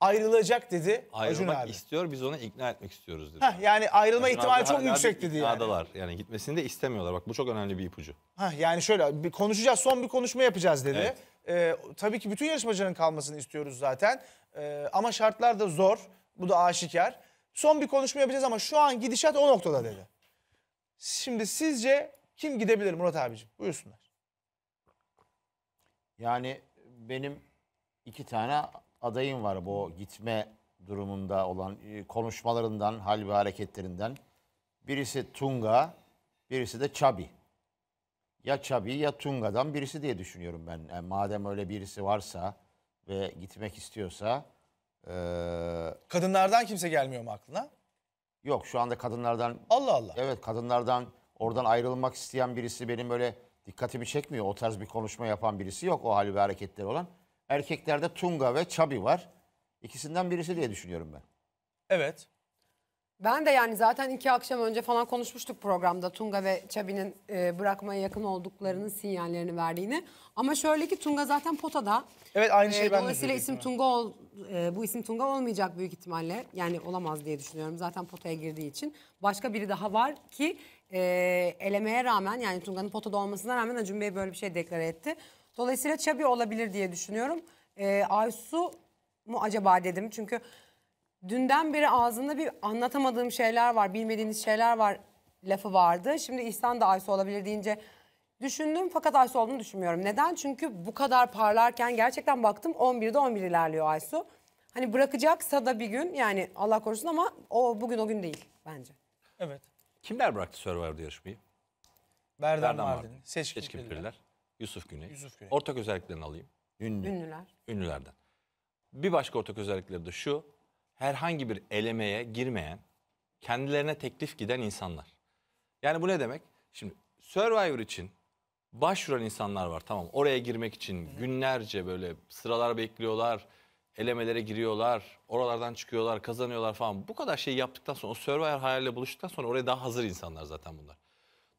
S1: ayrılacak dedi Acun
S4: Ayrılmak
S1: abi.
S4: istiyor biz onu ikna etmek istiyoruz dedi.
S1: Heh, yani ayrılma
S4: Acun
S1: ihtimali
S4: abi
S1: çok
S4: hala
S1: yüksek
S4: bir
S1: dedi yani.
S4: iknadalar. Yani gitmesini de istemiyorlar. Bak bu çok önemli bir ipucu.
S1: Heh, yani şöyle bir konuşacağız son bir konuşma yapacağız dedi.
S4: Evet.
S1: Ee, tabii ki bütün yarışmacıların kalmasını istiyoruz zaten. Ee, ama şartlar da zor. Bu da aşikar. Son bir konuşma yapacağız ama şu an gidişat o noktada dedi. Şimdi sizce kim gidebilir Murat abicim? Buyursunlar.
S2: Yani benim iki tane adayım var bu gitme durumunda olan e, konuşmalarından, hal ve hareketlerinden. Birisi Tunga, birisi de Çabi. ya Çabi ya Tunga'dan birisi diye düşünüyorum ben. Yani madem öyle birisi varsa ve gitmek istiyorsa eee,
S1: Kadınlardan kimse gelmiyor mu aklına?
S2: Yok şu anda kadınlardan
S1: Allah Allah.
S2: evet kadınlardan oradan ayrılmak isteyen birisi benim öyle dikkatimi çekmiyor. O tarz bir konuşma yapan birisi yok o hali ve hareketleri olan. Erkeklerde Tunga ve Çabi var. İkisinden birisi diye düşünüyorum ben.
S1: Evet.
S3: Ben de yani zaten iki akşam önce falan konuşmuştuk programda Tunga ve Çabi'nin e, bırakmaya yakın olduklarının sinyallerini verdiğini. Ama şöyle ki Tunga zaten potada.
S1: Evet aynı
S3: E,
S1: şeyi ben de
S3: Dolayısıyla isim. Tunga ol, e, bu isim Tunga olmayacak büyük ihtimalle. Yani olamaz diye düşünüyorum zaten potaya girdiği için. Başka biri daha var ki e, elemeye rağmen yani Tunga'nın potada olmasına rağmen Acun Bey böyle bir şey deklare etti. Dolayısıyla Çabi olabilir diye düşünüyorum. E, Aysu mu acaba dedim çünkü dünden beri ağzında bir anlatamadığım şeyler var, bilmediğiniz şeyler var lafı vardı. Şimdi İhsan da Aysu olabilir deyince düşündüm fakat Aysu olduğunu düşünmüyorum. Neden? Çünkü bu kadar parlarken gerçekten baktım 11'de 11 ilerliyor Aysu. Hani bırakacaksa da bir gün yani Allah korusun ama o bugün o gün değil bence.
S1: Evet.
S4: Kimler bıraktı Survivor'da yarışmayı?
S1: Berdan,
S4: Berdan
S1: Mardin, Seçkin,
S4: Seçkin
S1: Piriler.
S4: Piriler, Yusuf Güney.
S1: Yusuf Güney.
S4: Ortak özelliklerini alayım.
S2: Ünlü.
S3: Ünlüler.
S4: ünlülerden. Bir başka ortak özellikleri de şu. Herhangi bir elemeye girmeyen, kendilerine teklif giden insanlar. Yani bu ne demek? Şimdi Survivor için başvuran insanlar var tamam. Oraya girmek için günlerce böyle sıralar bekliyorlar, elemelere giriyorlar, oralardan çıkıyorlar, kazanıyorlar falan. Bu kadar şey yaptıktan sonra o Survivor hayaliyle buluştuktan sonra oraya daha hazır insanlar zaten bunlar.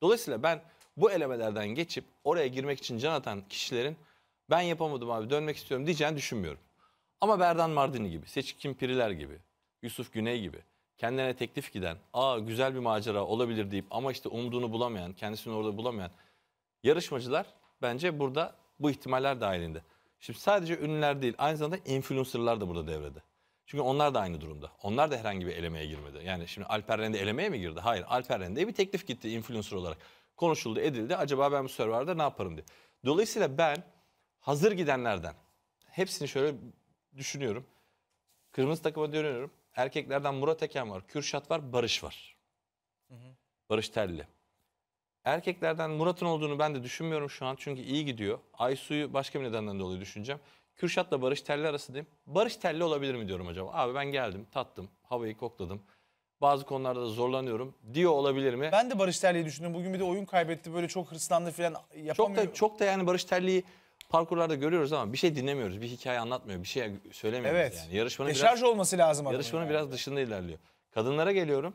S4: Dolayısıyla ben bu elemelerden geçip oraya girmek için can atan kişilerin ben yapamadım abi dönmek istiyorum diyeceğini düşünmüyorum. Ama Berdan Mardini gibi, Seçkin Piriler gibi, Yusuf Güney gibi kendine teklif giden, aa güzel bir macera olabilir deyip ama işte umduğunu bulamayan, kendisini orada bulamayan yarışmacılar bence burada bu ihtimaller dahilinde. Şimdi sadece ünlüler değil aynı zamanda influencerlar da burada devrede. Çünkü onlar da aynı durumda. Onlar da herhangi bir elemeye girmedi. Yani şimdi Alper Rende elemeye mi girdi? Hayır. Alper Rende'ye bir teklif gitti influencer olarak. Konuşuldu, edildi. Acaba ben bu Survivor'da ne yaparım diye. Dolayısıyla ben hazır gidenlerden hepsini şöyle düşünüyorum. Kırmızı takıma dönüyorum. Erkeklerden Murat Eken var, Kürşat var, Barış var. Barış Telli. Erkeklerden Murat'ın olduğunu ben de düşünmüyorum şu an çünkü iyi gidiyor. Aysu'yu başka bir nedenden dolayı düşüneceğim. Kürşat'la Barış Telli arası diyeyim. Barış Telli olabilir mi diyorum acaba? Abi ben geldim, tattım, havayı kokladım. Bazı konularda da zorlanıyorum. Diyor olabilir mi?
S1: Ben de Barış Terli'yi düşündüm. Bugün bir de oyun kaybetti. Böyle çok hırslandı falan.
S4: çok
S1: Yapamıyor.
S4: da çok da yani Barış Telli'yi parkurlarda görüyoruz ama bir şey dinlemiyoruz. Bir hikaye anlatmıyor, bir şey söylemiyoruz
S1: Evet.
S4: yani. Yarışmanın biraz
S1: Deşarj olması lazım.
S4: Yarışmanın
S1: yani.
S4: biraz dışında ilerliyor. Kadınlara geliyorum.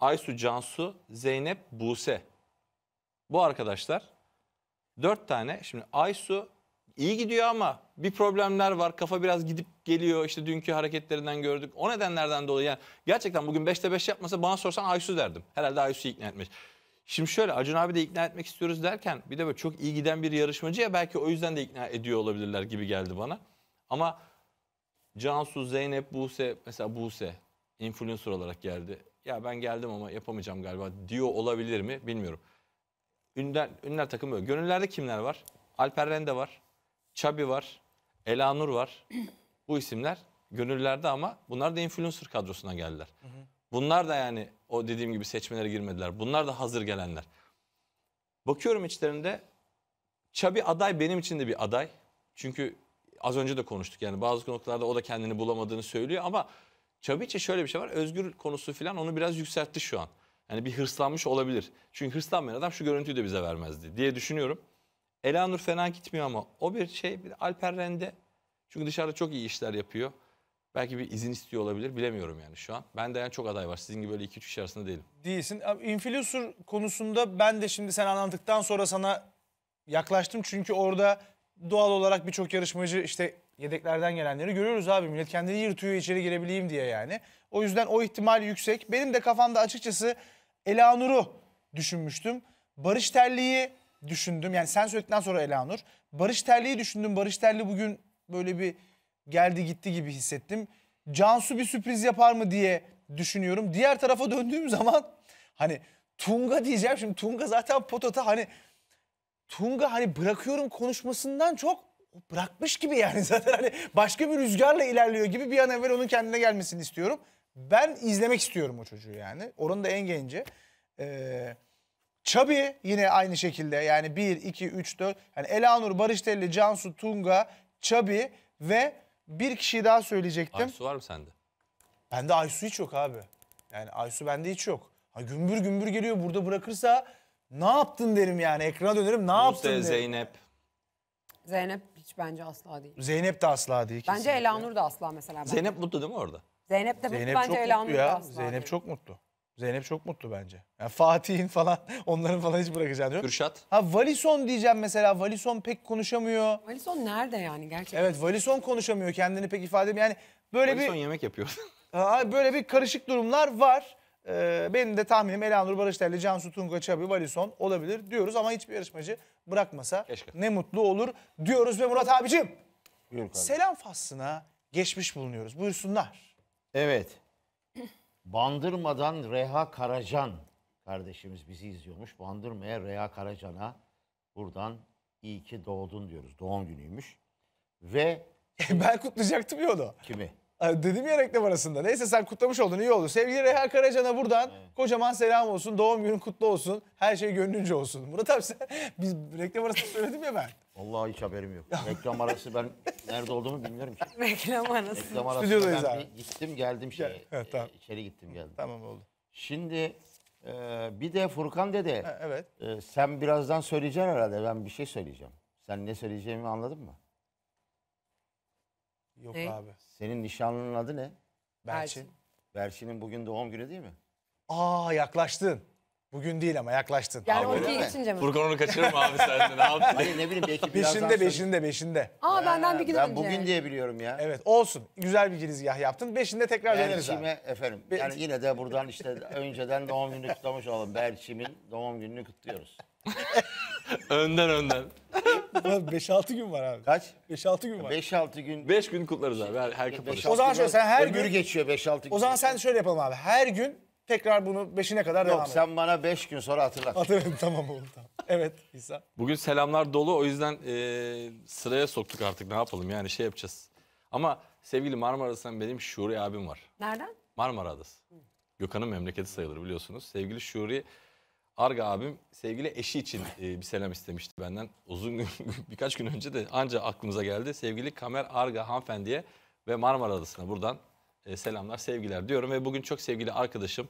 S4: Aysu, Cansu, Zeynep, Buse. Bu arkadaşlar dört tane. Şimdi Aysu iyi gidiyor ama bir problemler var. Kafa biraz gidip geliyor. İşte dünkü hareketlerinden gördük. O nedenlerden dolayı yani gerçekten bugün 5'te 5 yapmasa bana sorsan Aysu derdim. Herhalde Aysu'yu ikna etmiş. Şimdi şöyle Acun abi de ikna etmek istiyoruz derken bir de böyle çok iyi giden bir yarışmacı ya belki o yüzden de ikna ediyor olabilirler gibi geldi bana. Ama Cansu, Zeynep, Buse mesela Buse influencer olarak geldi. Ya ben geldim ama yapamayacağım galiba diyor olabilir mi bilmiyorum. Ünler, ünler takımı böyle. Gönüllerde kimler var? Alper Rende var. Çabi var. Elanur var. Bu isimler gönüllerde ama bunlar da influencer kadrosuna geldiler. Bunlar da yani o dediğim gibi seçmelere girmediler. Bunlar da hazır gelenler. Bakıyorum içlerinde Çabi aday benim için de bir aday. Çünkü az önce de konuştuk yani bazı noktalarda o da kendini bulamadığını söylüyor ama Çabi için şöyle bir şey var. Özgür konusu falan onu biraz yükseltti şu an. Yani bir hırslanmış olabilir. Çünkü hırslanmayan adam şu görüntüyü de bize vermezdi diye düşünüyorum. Elanur fena gitmiyor ama o bir şey bir Alper Rende. Çünkü dışarıda çok iyi işler yapıyor. Belki bir izin istiyor olabilir bilemiyorum yani şu an. Ben de yani çok aday var. Sizin gibi böyle 2-3 kişi arasında değilim.
S1: Değilsin. Influencer konusunda ben de şimdi sen anlattıktan sonra sana yaklaştım. Çünkü orada doğal olarak birçok yarışmacı işte yedeklerden gelenleri görüyoruz abi. Millet kendini yırtıyor içeri girebileyim diye yani. O yüzden o ihtimal yüksek. Benim de kafamda açıkçası Elanur'u düşünmüştüm. Barış Terli'yi düşündüm. Yani sen söyledikten sonra Elanur. Barış Terli'yi düşündüm. Barış Terli bugün böyle bir geldi gitti gibi hissettim. Cansu bir sürpriz yapar mı diye düşünüyorum. Diğer tarafa döndüğüm zaman hani Tunga diyeceğim. Şimdi Tunga zaten potata hani Tunga hani bırakıyorum konuşmasından çok bırakmış gibi yani zaten hani başka bir rüzgarla ilerliyor gibi bir an evvel onun kendine gelmesini istiyorum. Ben izlemek istiyorum o çocuğu yani. Oranın da en genci. Ee, Çabi yine aynı şekilde yani 1, 2, 3, 4. Yani Elanur, Barış Telli, Cansu, Tunga, Çabi ve bir kişiyi daha söyleyecektim.
S4: Aysu var mı sende?
S1: Bende Aysu hiç yok abi. Yani Aysu bende hiç yok. Ha, gümbür gümbür geliyor burada bırakırsa ne yaptın derim yani. Ekrana dönerim ne yaptın
S4: Buse,
S1: derim.
S4: Zeynep.
S3: Zeynep hiç bence asla değil.
S1: Zeynep de asla değil.
S3: Bence
S1: kesinlikle.
S3: Elanur da asla mesela.
S4: Zeynep mutlu değil mi orada?
S3: Zeynep de
S1: Zeynep
S3: bence
S1: çok
S3: Elanur
S1: mutlu
S3: da
S1: ya.
S3: asla
S1: Zeynep
S3: değil.
S1: çok mutlu. Zeynep çok mutlu bence. Yani Fatih'in falan onların falan hiç bırakacağını yok.
S4: Kürşat.
S1: Ha Valison diyeceğim mesela. Valison pek konuşamıyor.
S3: Alison nerede yani gerçekten?
S1: Evet Valison konuşamıyor. Kendini pek ifade edemiyor. Yani böyle
S4: Böyle
S1: bir
S4: yemek yapıyor.
S1: Ha, böyle bir karışık durumlar var. Ee, benim de tahminim Elanur Barışterli, Cansu Tunga Çabi, Valison olabilir diyoruz ama hiçbir yarışmacı bırakmasa
S4: Keşke.
S1: ne mutlu olur diyoruz ve Murat abicim selam faslına geçmiş bulunuyoruz. Buyursunlar.
S2: Evet. Bandırmadan Reha Karacan kardeşimiz bizi izliyormuş. Bandırmaya Reha Karacan'a buradan iyi ki doğdun diyoruz. Doğum günüymüş. Ve
S1: ben kutlayacaktım ya onu.
S2: kimi?
S1: Dedim ya reklam arasında. Neyse sen kutlamış oldun iyi oldu. Sevgili Reha Karacan'a buradan kocaman selam olsun. Doğum günün kutlu olsun. Her şey gönlünce olsun. Murat abi sen, biz reklam arasında söyledim ya ben.
S2: Vallahi hiç haberim yok. Reklam arası ben nerede olduğumu bilmiyorum ki.
S3: Reklam arası.
S2: Reklam arasında
S1: Stüdyodayız
S2: ben
S1: abi.
S2: bir gittim geldim şeye.
S1: evet, tamam.
S2: İçeri gittim geldim.
S1: Tamam oldu.
S2: Şimdi e, bir de Furkan dede.
S1: Ha, evet.
S2: e, sen birazdan söyleyeceksin herhalde. Ben bir şey söyleyeceğim. Sen ne söyleyeceğimi anladın mı?
S1: Yok
S3: Ne?
S1: abi.
S2: Senin nişanlının adı ne?
S1: Berçin.
S2: Berçin'in bugün doğum günü değil mi?
S1: Aa yaklaştın. Bugün değil ama yaklaştın.
S3: Yani
S2: Abi, öyle
S3: 12
S2: mi?
S3: geçince mi?
S4: Furkan onu kaçırır mı abi sen de ne yaptın?
S2: Hayır ne bileyim belki birazdan
S1: Beşinde, beşinde, beşinde.
S3: Aa benden bir gün
S2: ben
S3: önce.
S2: bugün diye biliyorum ya.
S1: Evet olsun. Güzel bir girizgah yaptın. Beşinde tekrar döneriz abi.
S2: Berçim'e efendim. Yani yine de buradan işte önceden doğum gününü kutlamış olalım. Berçim'in doğum gününü kutluyoruz.
S4: önden önden.
S1: 5-6 gün var abi.
S2: Kaç?
S1: 5-6 gün var.
S2: 5-6 gün.
S4: 5 gün kutlarız abi her, her kapanış.
S2: 5-6
S1: O zaman şöyle, sen her
S2: ömür
S1: gün-
S2: geçiyor 5-6 gün.
S1: O zaman sen şöyle yapalım abi. Her gün tekrar bunu 5'ine kadar devam
S2: Yok sen bana 5 gün sonra hatırlat.
S1: Hatırladım tamam oldu tamam. Evet İsa.
S4: Bugün selamlar dolu o yüzden e, sıraya soktuk artık ne yapalım yani şey yapacağız. Ama sevgili Marmara'dan benim Şuri abim var.
S3: Nereden?
S4: Marmara Adası. Gökhan'ın memleketi sayılır biliyorsunuz. Sevgili Şuri Arga abim sevgili eşi için e, bir selam istemişti benden. Uzun gün, birkaç gün önce de anca aklımıza geldi. Sevgili Kamer Arga hanımefendiye ve Marmara Adası'na buradan e, selamlar, sevgiler diyorum. Ve bugün çok sevgili arkadaşım,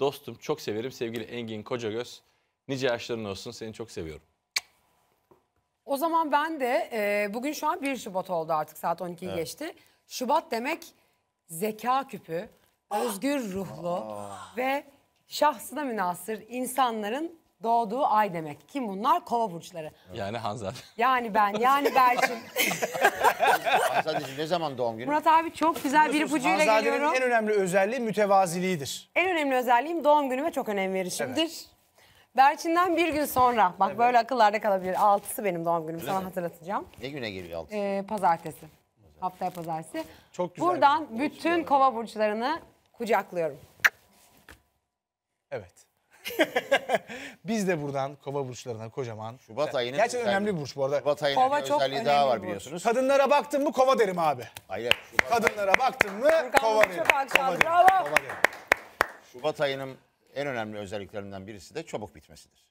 S4: dostum, çok severim sevgili Engin Kocagöz. Nice yaşların olsun, seni çok seviyorum.
S3: O zaman ben de e, bugün şu an 1 Şubat oldu artık saat 12'yi geçti. Şubat demek zeka küpü, özgür ruhlu ve şahsına münasır insanların doğduğu ay demek. Kim bunlar? Kova burçları.
S4: Yani Hanzade.
S3: Yani ben, yani Berçin.
S2: Hanzadeciğim ne zaman doğum günü?
S3: Murat abi çok güzel bir ipucuyla
S1: Hanzade'nin
S3: geliyorum.
S1: en önemli özelliği mütevaziliğidir.
S3: En önemli özelliğim doğum günüme çok önem verişimdir. Berçin'den bir gün sonra, bak böyle akıllarda kalabilir. Altısı benim doğum günüm, sana hatırlatacağım.
S2: Ne güne geliyor altı?
S3: Ee, pazartesi. Haftaya pazartesi.
S1: Çok güzel
S3: Buradan bütün kova burçlarını kucaklıyorum.
S1: Evet. Biz de buradan kova burçlarına kocaman.
S2: Şubat ayının
S1: Gerçekten
S2: özelliği.
S1: önemli bir burç bu arada.
S2: Şubat ayının
S3: Kova
S2: bir
S3: çok
S2: özelliği
S3: önemli
S2: daha var biliyorsunuz.
S1: Kadınlara baktın mı kova derim abi.
S2: Hayır. Şubat,
S1: Kadınlara baktın mı kova derim. Kova derim.
S3: bravo.
S1: Kova derim.
S2: Şubat ayının en önemli özelliklerinden birisi de çabuk bitmesidir.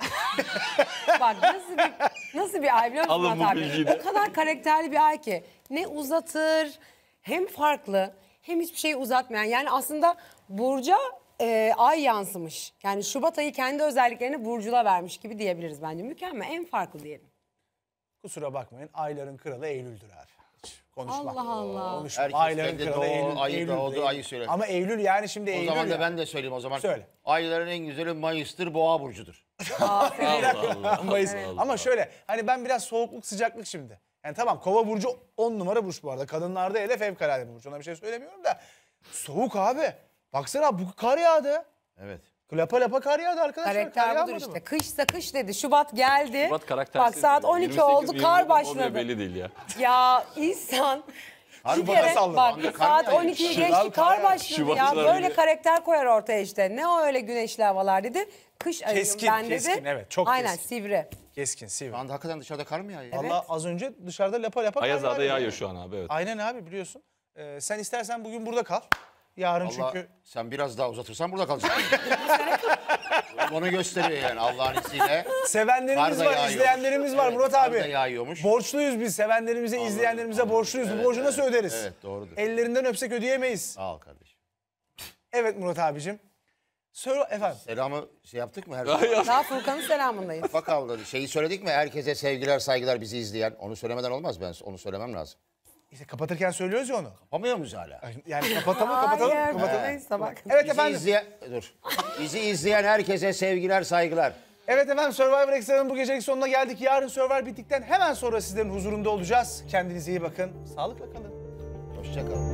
S3: Bak nasıl bir, nasıl bir ay biliyor musun
S4: Alın
S3: Murat
S4: bu
S3: abi?
S4: bilgiyi de.
S3: O kadar karakterli bir ay ki. Ne uzatır, hem farklı, hem hiçbir şeyi uzatmayan. Yani aslında Burcu'ya e, ay yansımış. Yani Şubat ayı kendi özelliklerini Burcu'la vermiş gibi diyebiliriz bence. Mükemmel, en farklı diyelim.
S1: Kusura bakmayın ayların kralı Eylül'dür abi. Hiç konuşma.
S3: Allah Allah.
S1: Konuşma.
S2: Herkes
S1: ayların kralı
S2: doğu,
S1: Eylül.
S2: ayı
S1: Eylül,
S2: doğduğu
S1: Eylül.
S2: ayı söyler.
S1: Ama Eylül yani şimdi
S2: O
S1: Eylül
S2: zaman da
S1: ya.
S2: ben de söyleyeyim o zaman.
S1: Söyle.
S2: Ayların en güzeli Mayıs'tır, Boğa burcudur.
S4: Allah Allah.
S1: Mayıs.
S4: Allah
S1: Ama şöyle hani ben biraz soğukluk sıcaklık şimdi. Yani tamam kova burcu 10 numara burç bu arada. Kadınlarda hele fevkalade bir burç. Ona bir şey söylemiyorum da. Soğuk abi. Baksana bu kar yağdı.
S2: Evet.
S1: Lapa lapa kar yağdı arkadaşlar. kar
S3: Karakter budur
S1: yağmadı
S3: işte.
S1: mı?
S3: Kışsa kış dedi. Şubat geldi.
S4: Şubat karaktersiz.
S3: Bak saat 12
S4: 28
S3: oldu, kar
S4: 27 mi oluyor
S3: başladı.
S4: Belli değil ya.
S3: Ya insan
S2: Harbi
S1: salladı.
S3: bak
S2: kar
S3: saat
S2: mı yağıyor?
S3: 12'yi
S1: Şubat
S3: geçti
S1: kar
S3: kar başladı ya.
S4: Şubatçılar
S3: Böyle
S4: bile.
S3: karakter koyar ortaya işte. Ne o öyle güneşli havalar dedi. Kış ayıyım
S1: Keskin,
S3: ben dedi.
S1: keskin, evet, çok
S3: Aynen
S1: keskin.
S3: sivri.
S1: Keskin sivri.
S2: Şu anda hakikaten dışarıda kar mı yağıyor?
S1: Valla az önce dışarıda lapa lapa kar
S4: Ayazade
S1: yağıyor.
S4: yağıyor şu an abi evet.
S1: Aynen abi biliyorsun. Ee, sen istersen bugün burada kal. Yarın
S2: Vallahi
S1: çünkü
S2: sen biraz daha uzatırsan burada kalacaksın. Onu gösteriyor yani Allah'ın izniyle.
S1: Sevenlerimiz var,
S2: yağıyormuş.
S1: izleyenlerimiz var
S2: Evet,
S1: Murat abi.
S2: yağıyormuş.
S1: Borçluyuz biz. Sevenlerimize, izleyenlerimize borçluyuz. Bu borcu nasıl öderiz?
S2: Evet doğrudur.
S1: Ellerinden öpsek ödeyemeyiz.
S2: Sağ ol kardeşim.
S1: Evet Murat abicim. Söyle efendim.
S2: Selamı şey yaptık mı her?
S3: Daha Furkan'ın selamındayız.
S2: Bakalım şeyi söyledik mi? Herkese sevgiler saygılar bizi izleyen. Onu söylemeden olmaz ben onu söylemem lazım.
S1: İşte kapatırken söylüyoruz ya onu.
S2: Yapamıyor muyuz hala?
S1: Yani kapatalım, kapatalım,
S3: Hayır,
S1: kapatalım.
S3: neyse bak.
S1: Evet
S2: Bizi
S1: efendim.
S2: izleyen, dur. Bizi izleyen herkese sevgiler saygılar.
S1: Evet efendim Survivor Extra'nın bu gecelik sonuna geldik. Yarın Survivor bittikten hemen sonra sizlerin huzurunda olacağız. Kendinize iyi bakın. Sağlıkla kalın.
S2: Hoşçakalın.